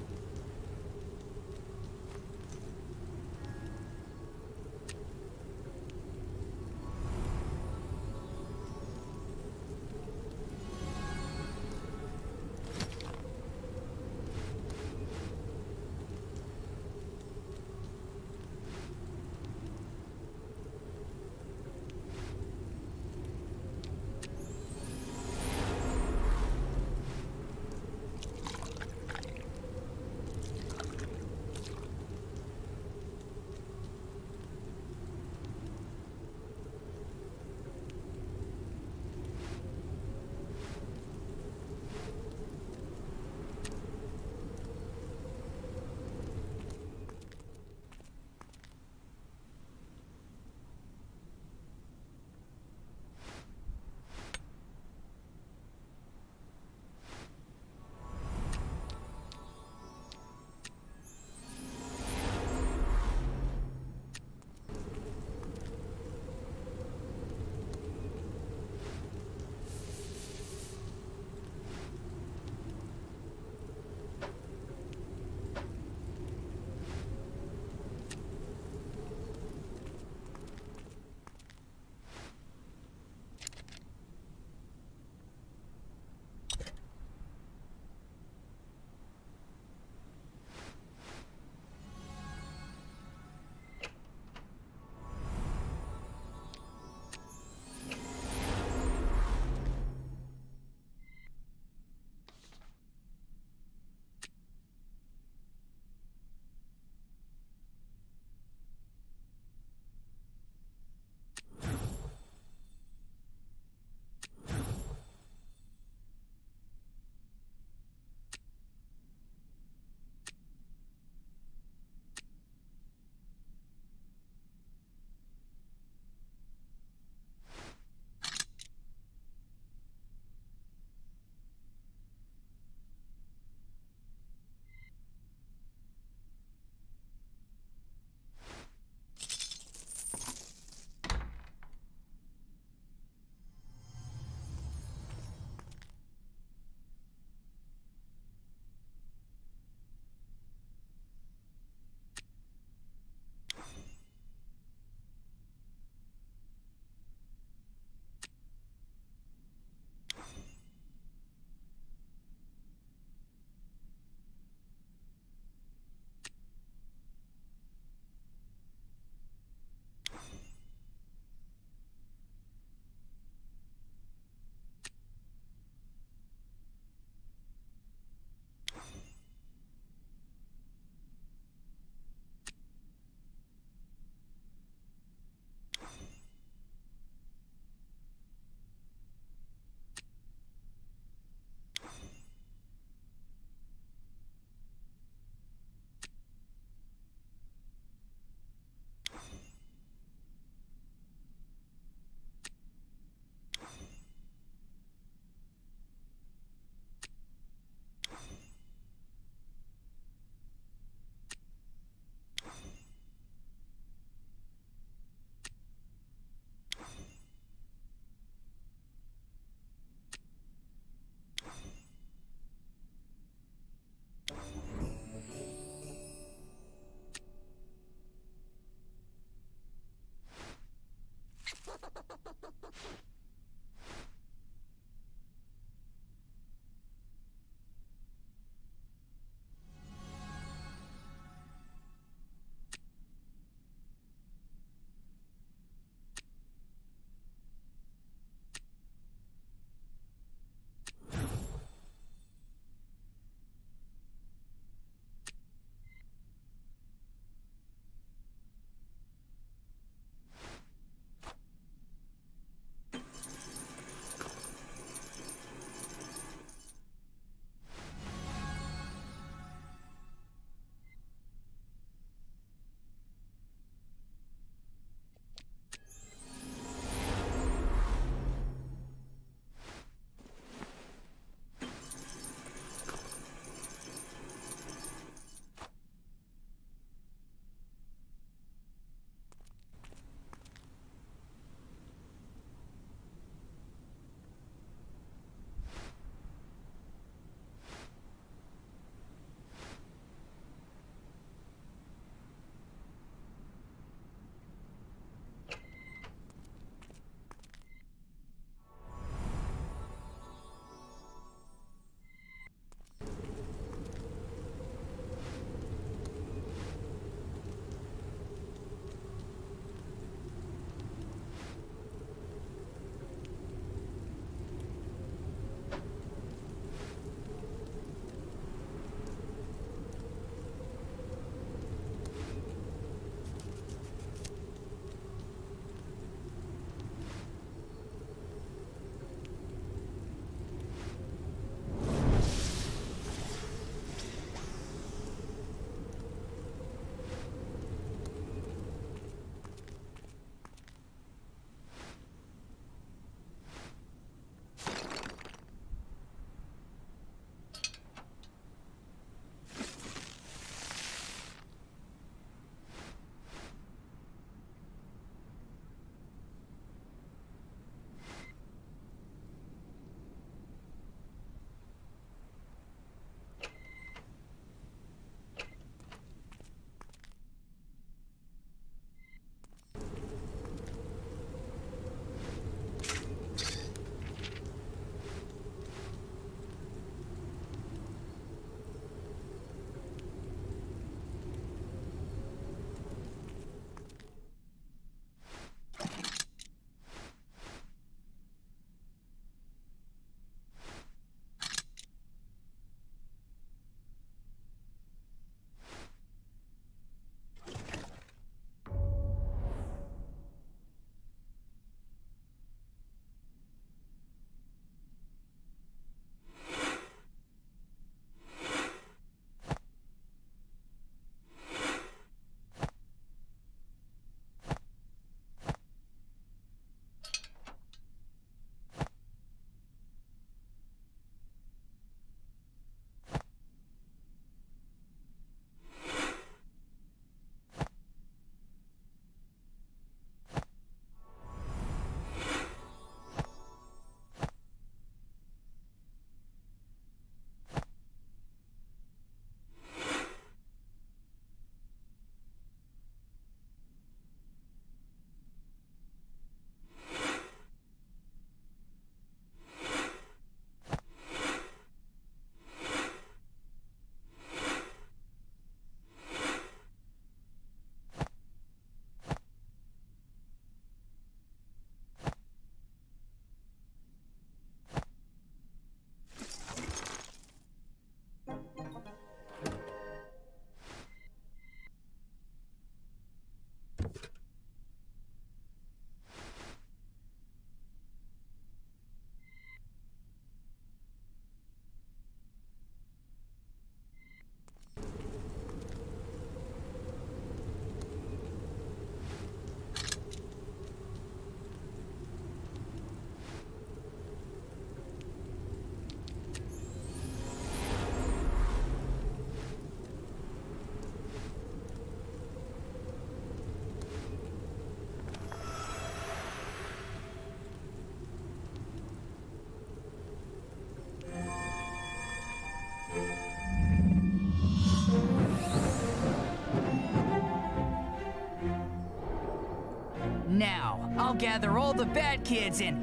I'll gather all the bad kids and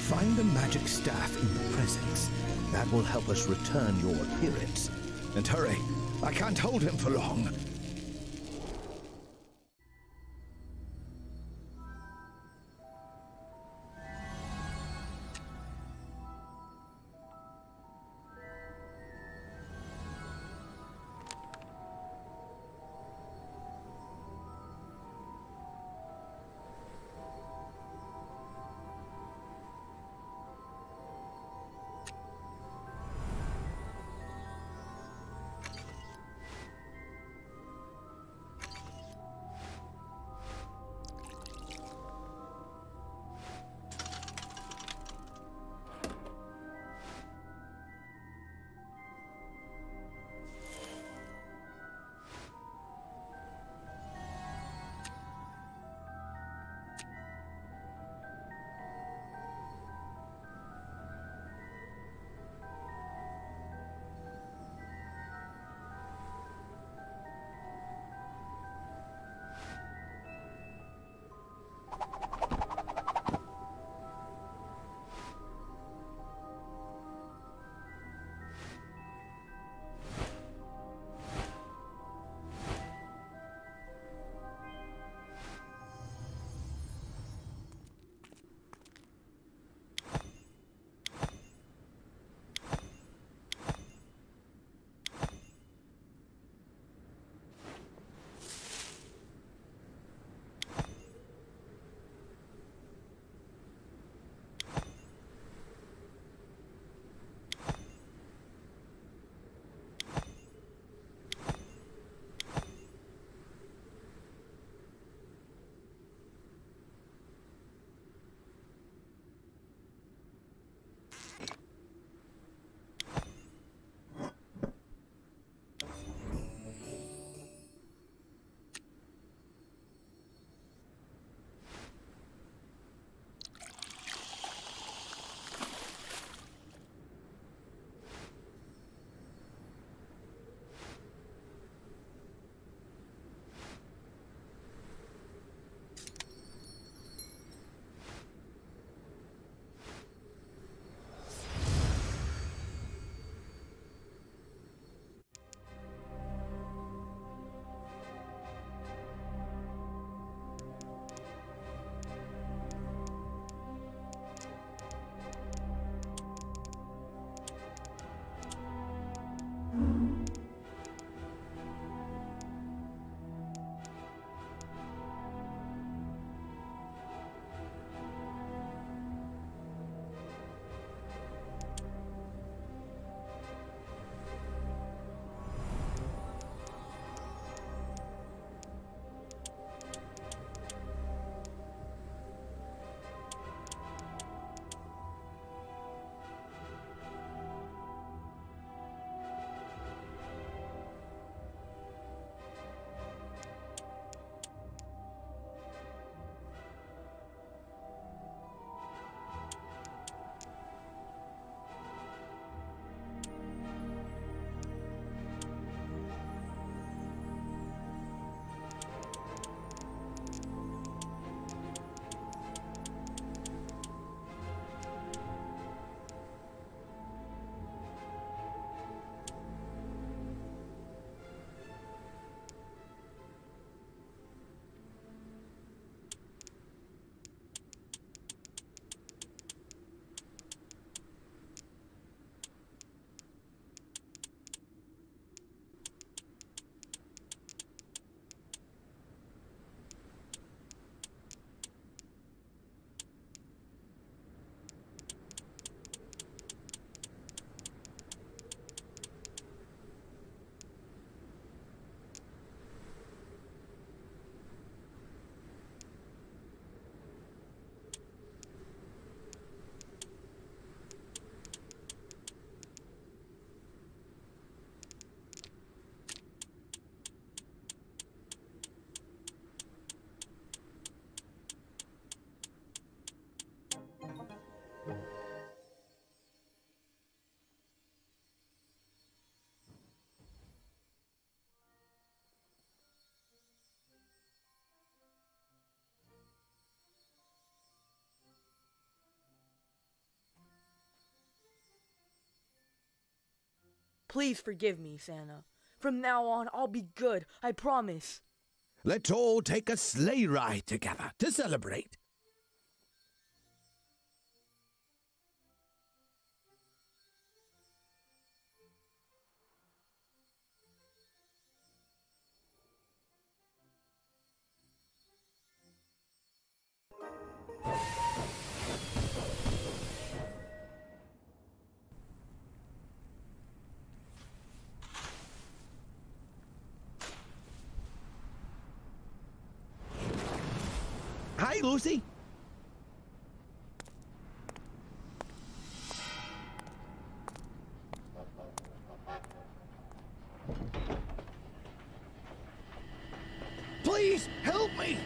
Find the magic staff in the presents. That will help us return your appearance. And hurry, I can't hold him for long. Please forgive me, Santa. From now on, I'll be good. I promise. Let's all take a sleigh ride together to celebrate. Lucy. Please help me.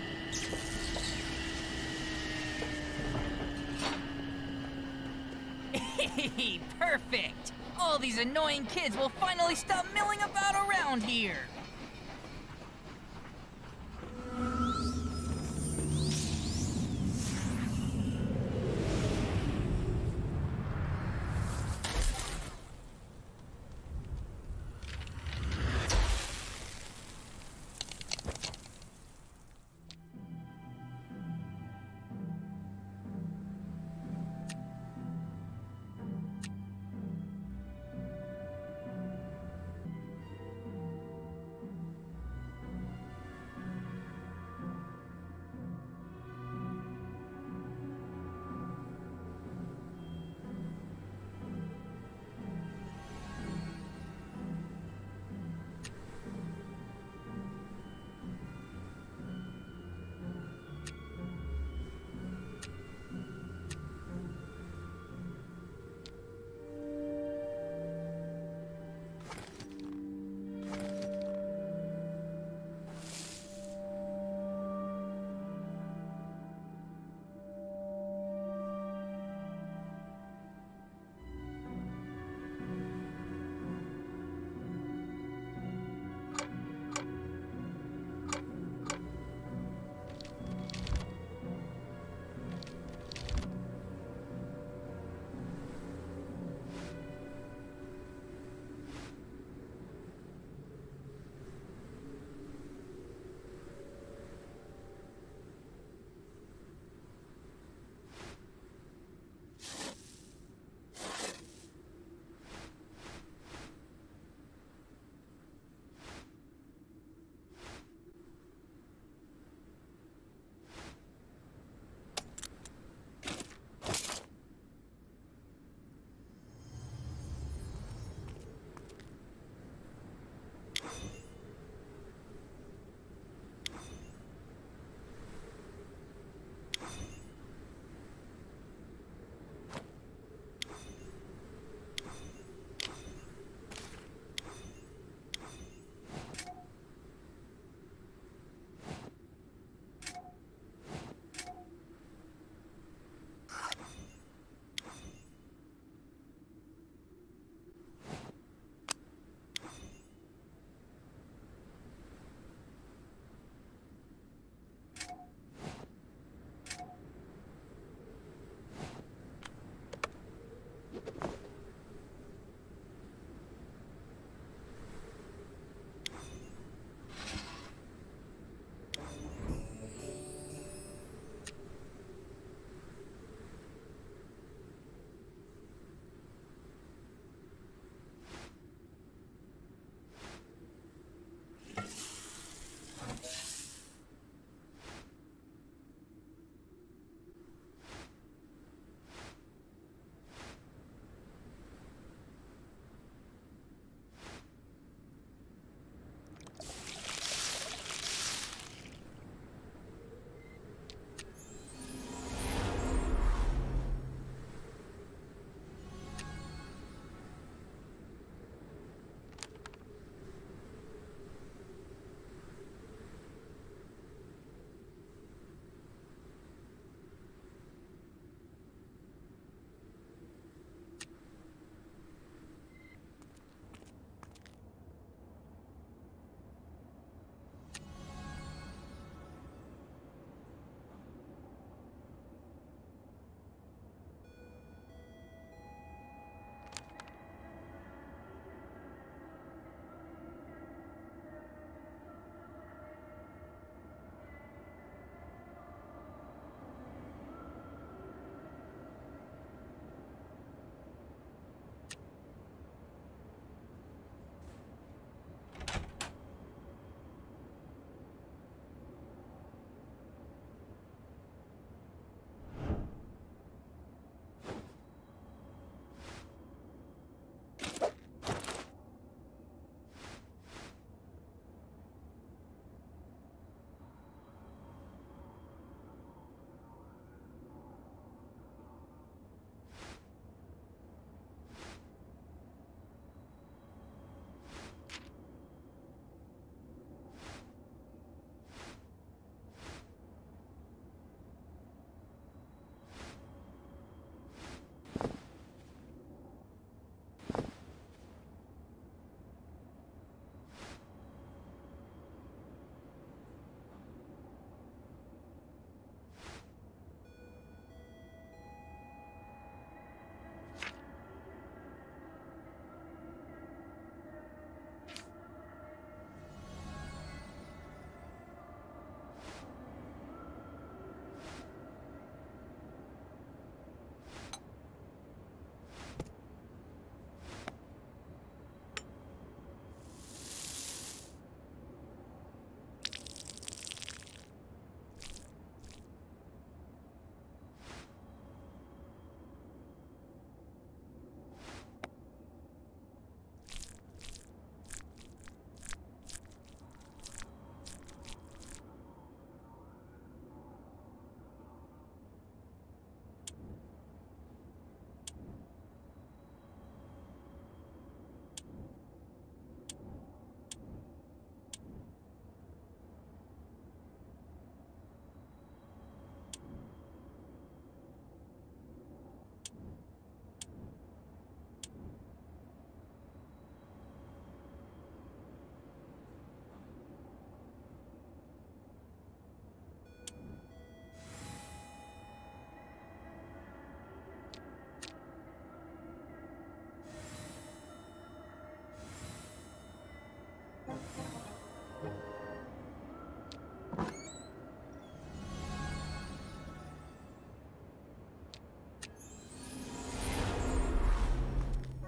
[laughs] Perfect! All these annoying kids will finally stop milling about around here!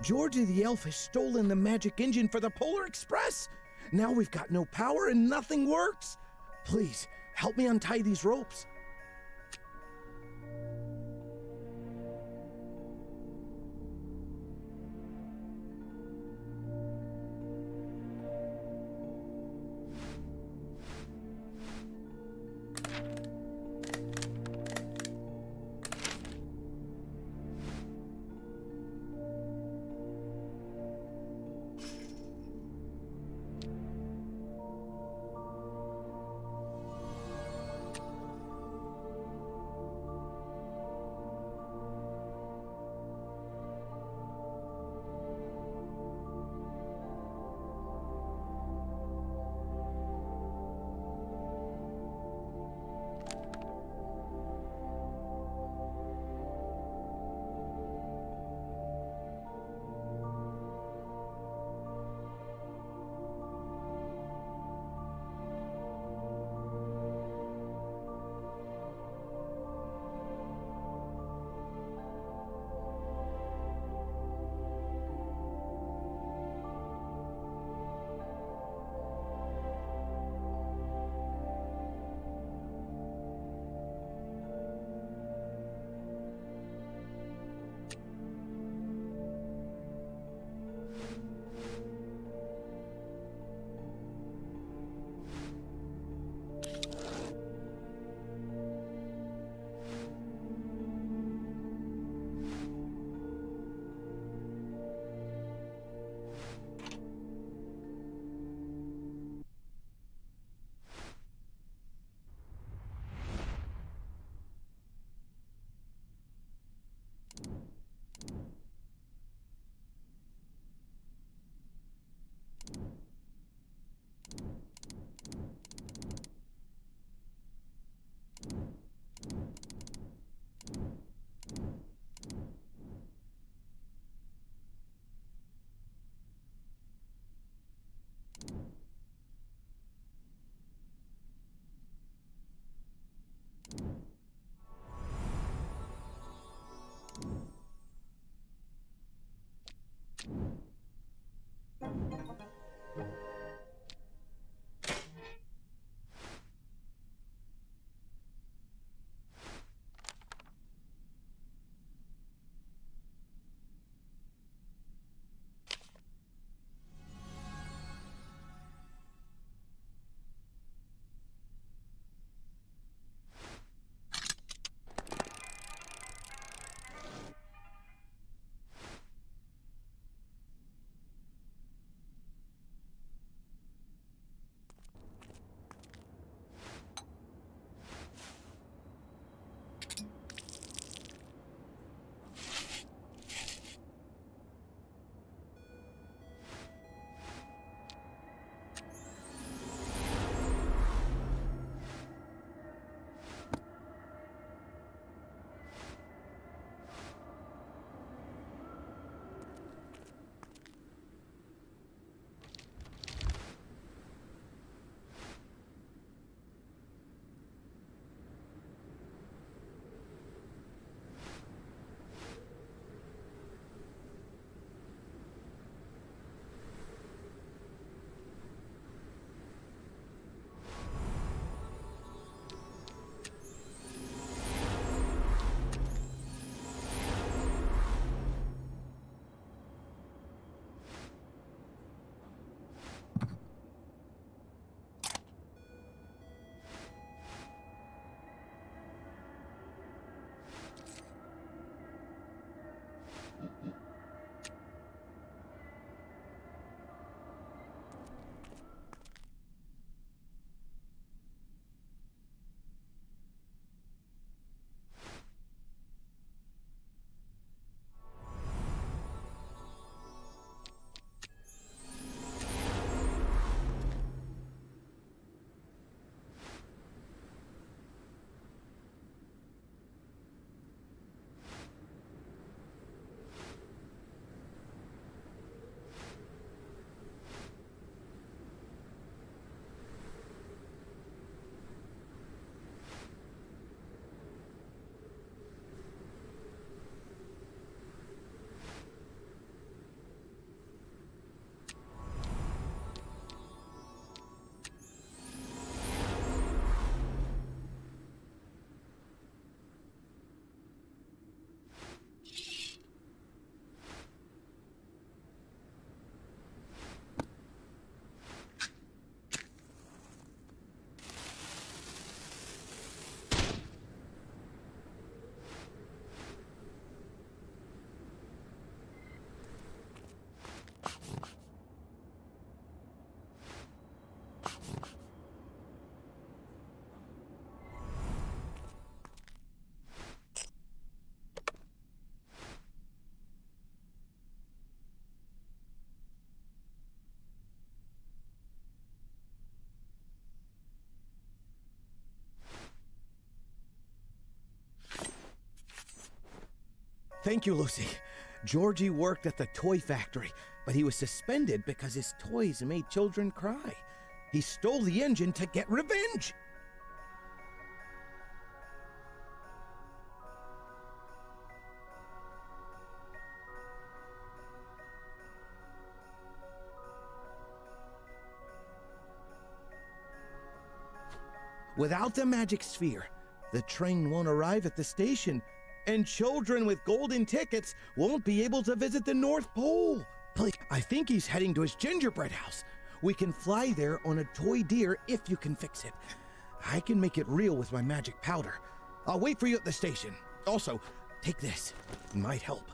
Georgie the elf has stolen the magic engine for the Polar Express. Now we've got no power and nothing works. Please, help me untie these ropes. Thank you, Lucy. Georgie worked at the toy factory, but he was suspended because his toys made children cry. He stole the engine to get revenge. Without the magic sphere, the train won't arrive at the station, and children with golden tickets won't be able to visit the North Pole. I think he's heading to his gingerbread house. We can fly there on a toy deer if you can fix it. I can make it real with my magic powder. I'll wait for you at the station. Also, take this. It might help.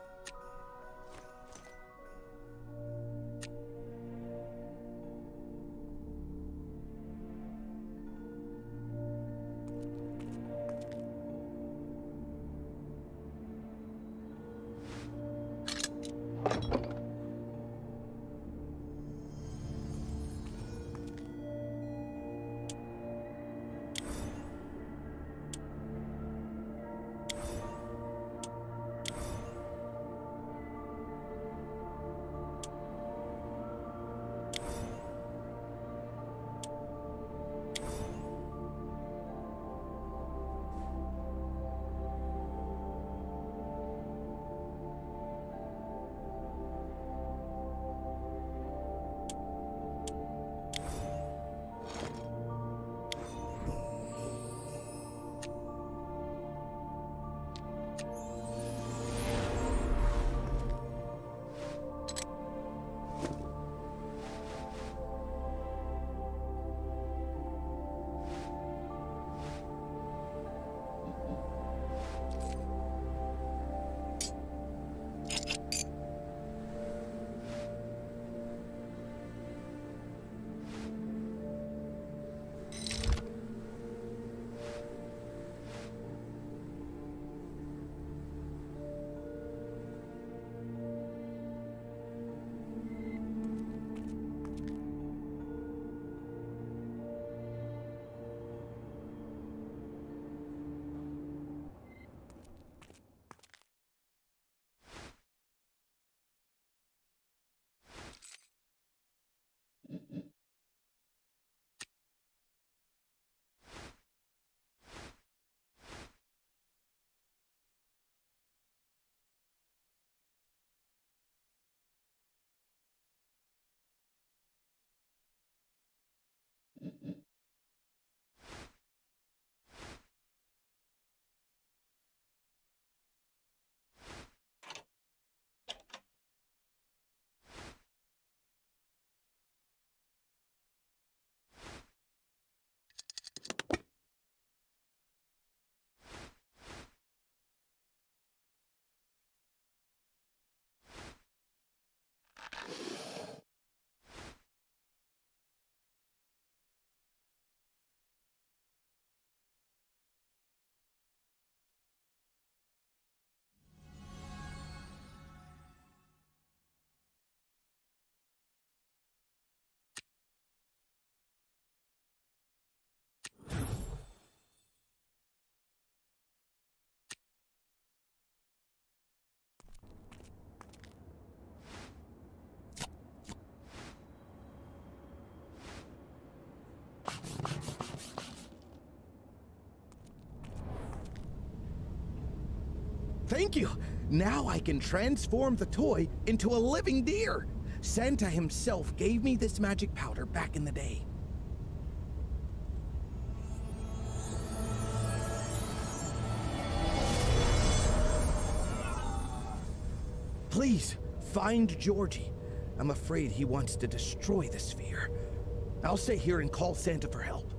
Thank you! Now I can transform the toy into a living deer! Santa himself gave me this magic powder back in the day. Please, find Georgie. I'm afraid he wants to destroy the sphere. I'll stay here and call Santa for help.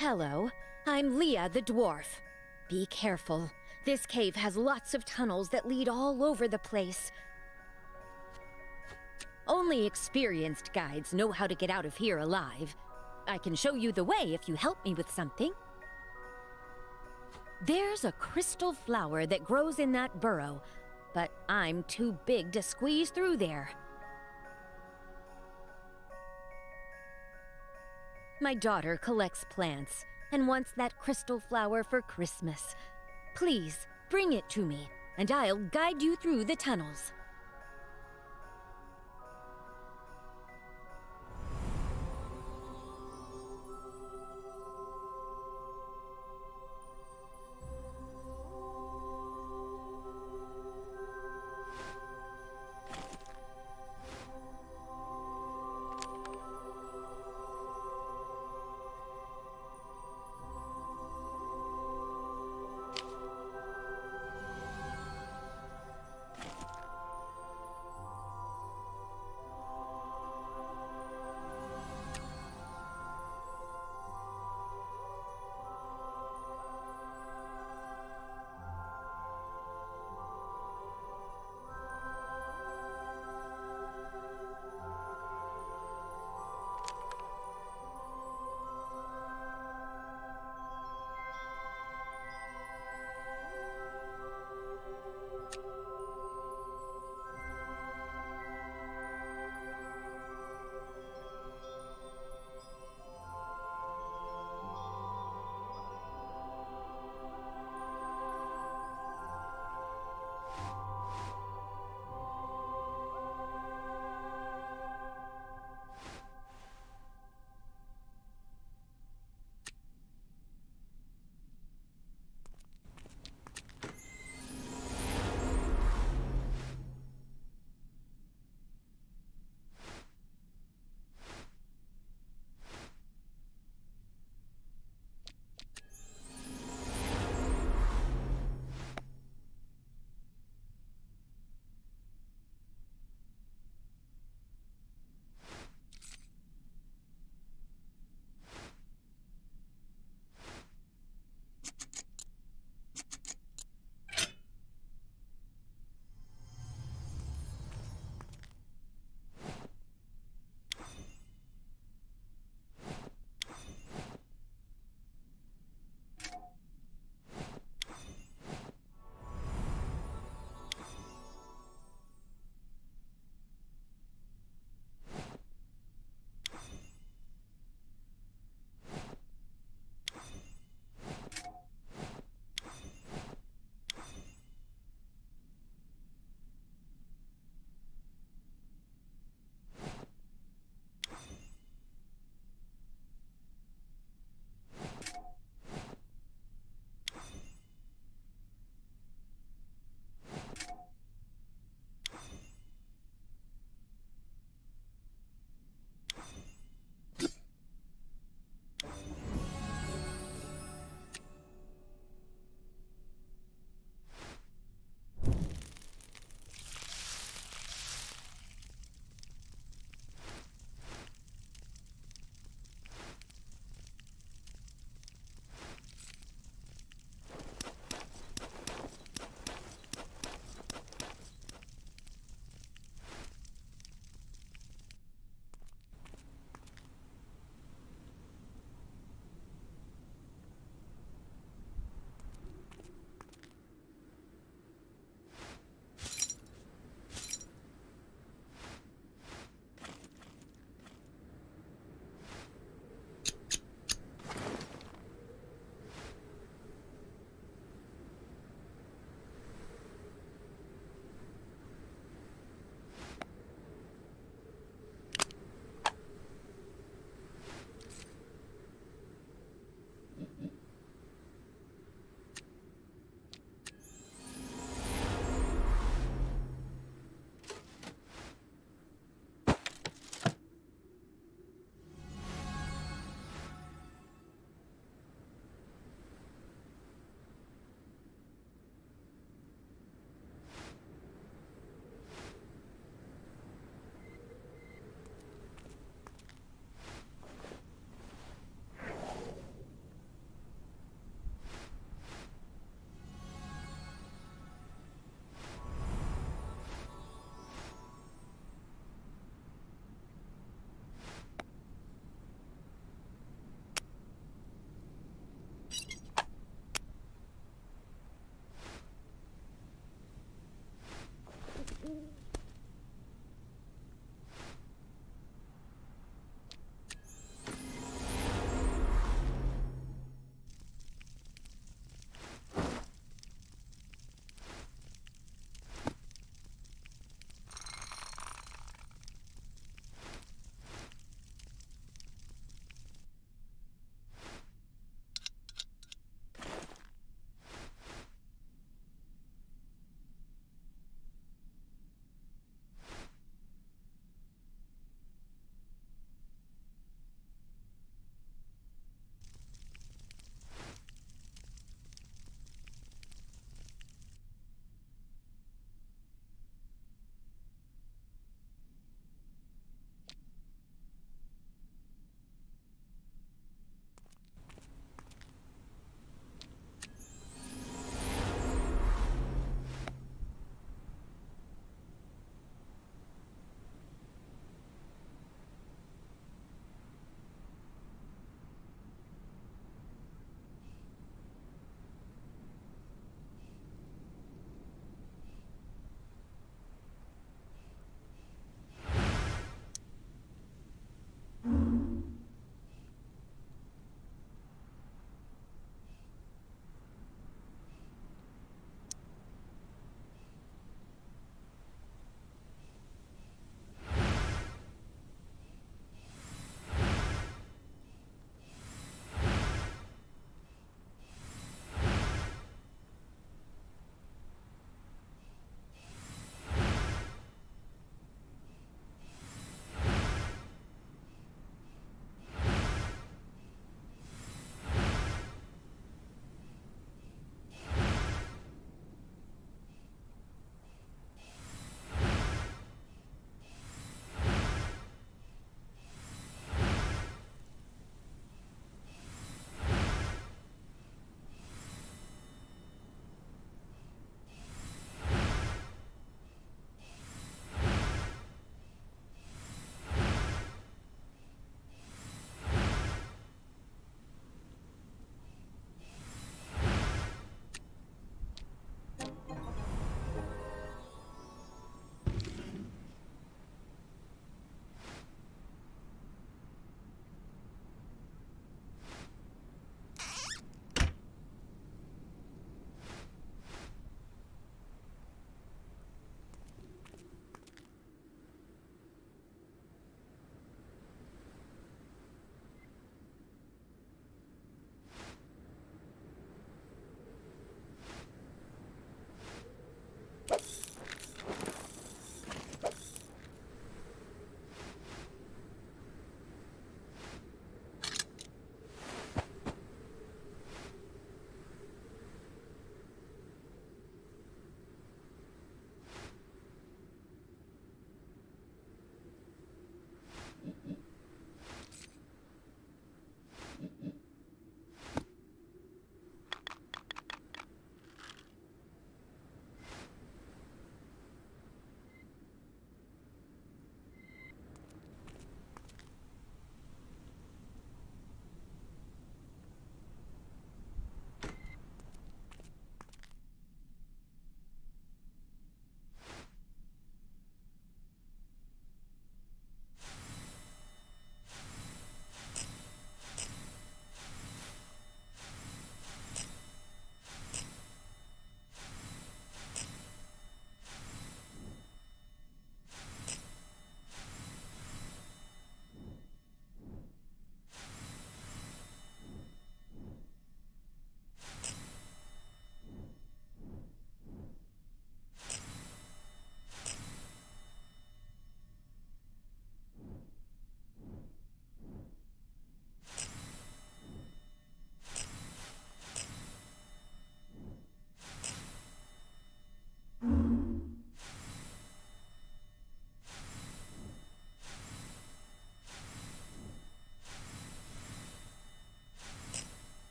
Hello, I'm Leah the dwarf. Be careful. This cave has lots of tunnels that lead all over the place. Only experienced guides know how to get out of here alive. I can show you the way if you help me with something. There's a crystal flower that grows in that burrow, but I'm too big to squeeze through there. My daughter collects plants and wants that crystal flower for Christmas. Please, bring it to me, and I'll guide you through the tunnels.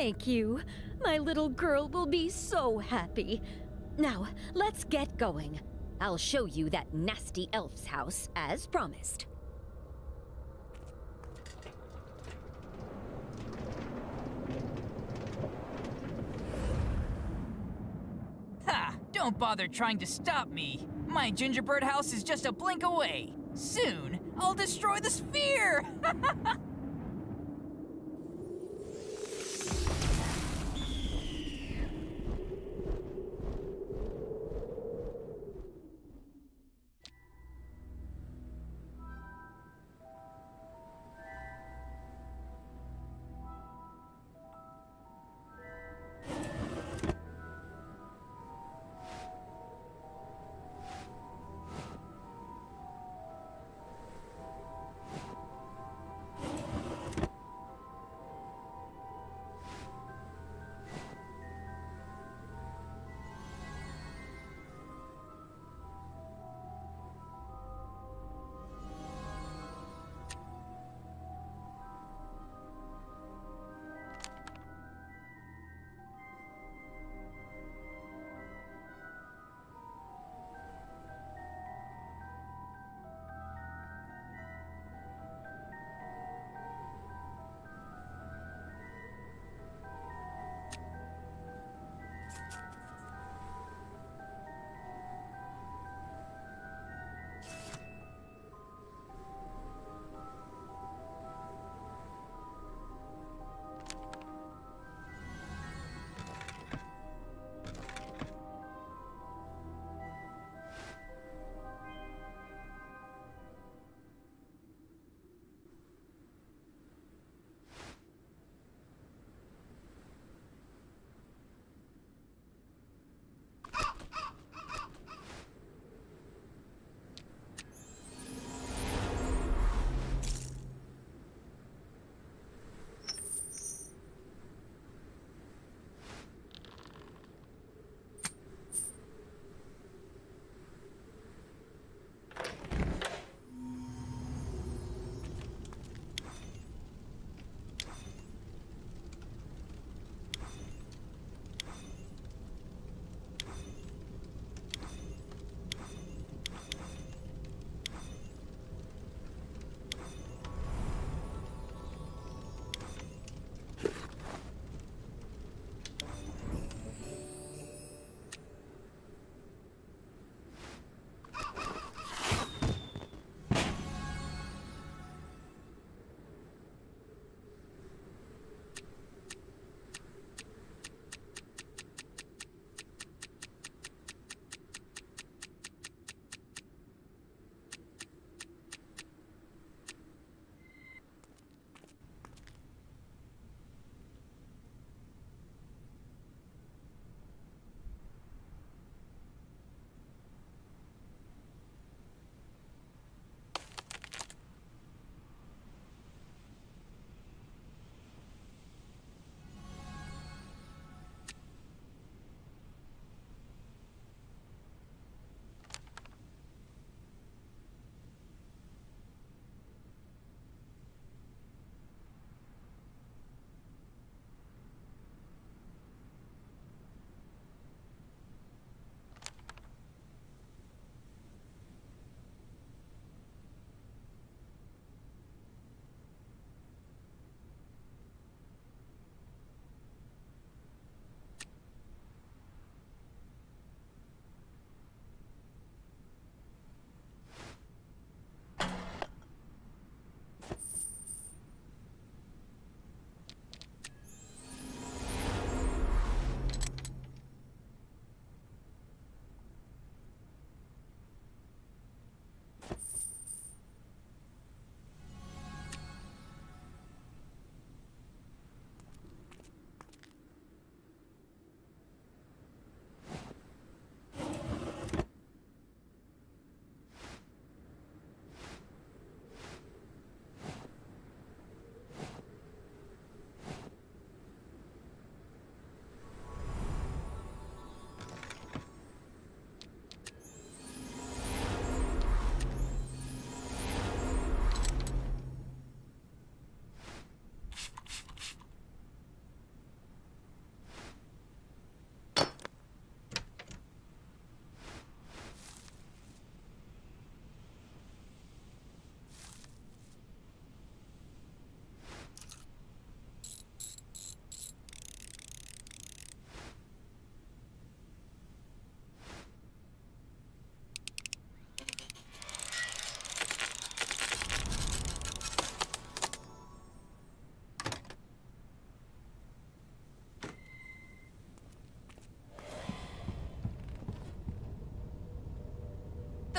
Thank you. My little girl will be so happy. Now, let's get going. I'll show you that nasty elf's house, as promised. Ha! Don't bother trying to stop me. My gingerbread house is just a blink away. Soon, I'll destroy the sphere! [laughs]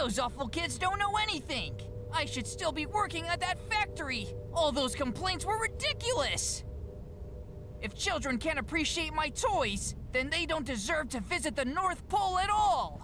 Those awful kids don't know anything! I should still be working at that factory! All those complaints were ridiculous! If children can't appreciate my toys, then they don't deserve to visit the North Pole at all!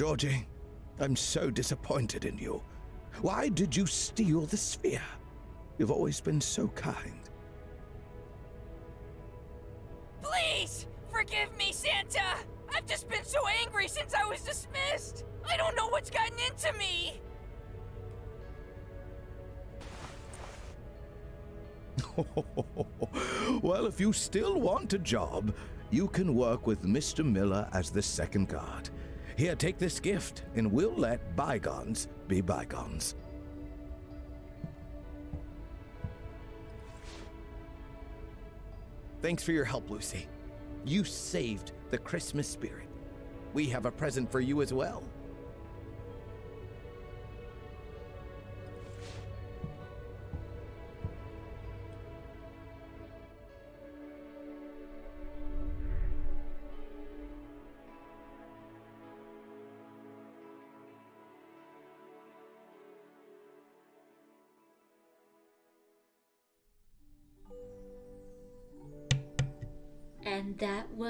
Georgie, I'm so disappointed in you. Why did you steal the sphere? You've always been so kind. Please! Forgive me, Santa! I've just been so angry since I was dismissed! I don't know what's gotten into me! [laughs] well, if you still want a job, you can work with Mr. Miller as the second guard. Here, take this gift, and we'll let bygones be bygones. Thanks for your help, Lucy. You saved the Christmas spirit. We have a present for you as well.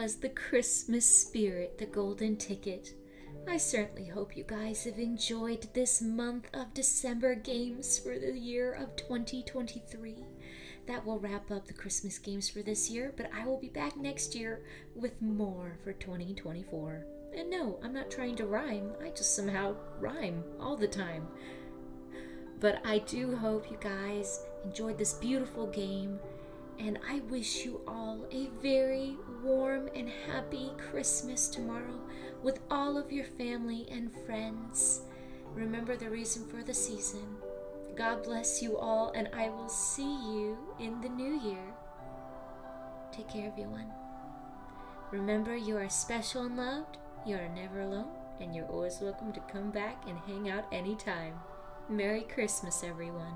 Was the Christmas spirit, the golden ticket. I certainly hope you guys have enjoyed this month of December games for the year of 2023. That will wrap up the Christmas games for this year, but I will be back next year with more for 2024. And no, I'm not trying to rhyme, I just somehow rhyme all the time. But I do hope you guys enjoyed this beautiful game and I wish you all a very warm and happy Christmas tomorrow with all of your family and friends. Remember the reason for the season. God bless you all, and I will see you in the new year. Take care, everyone. Remember, you are special and loved, you are never alone, and you're always welcome to come back and hang out anytime. Merry Christmas, everyone.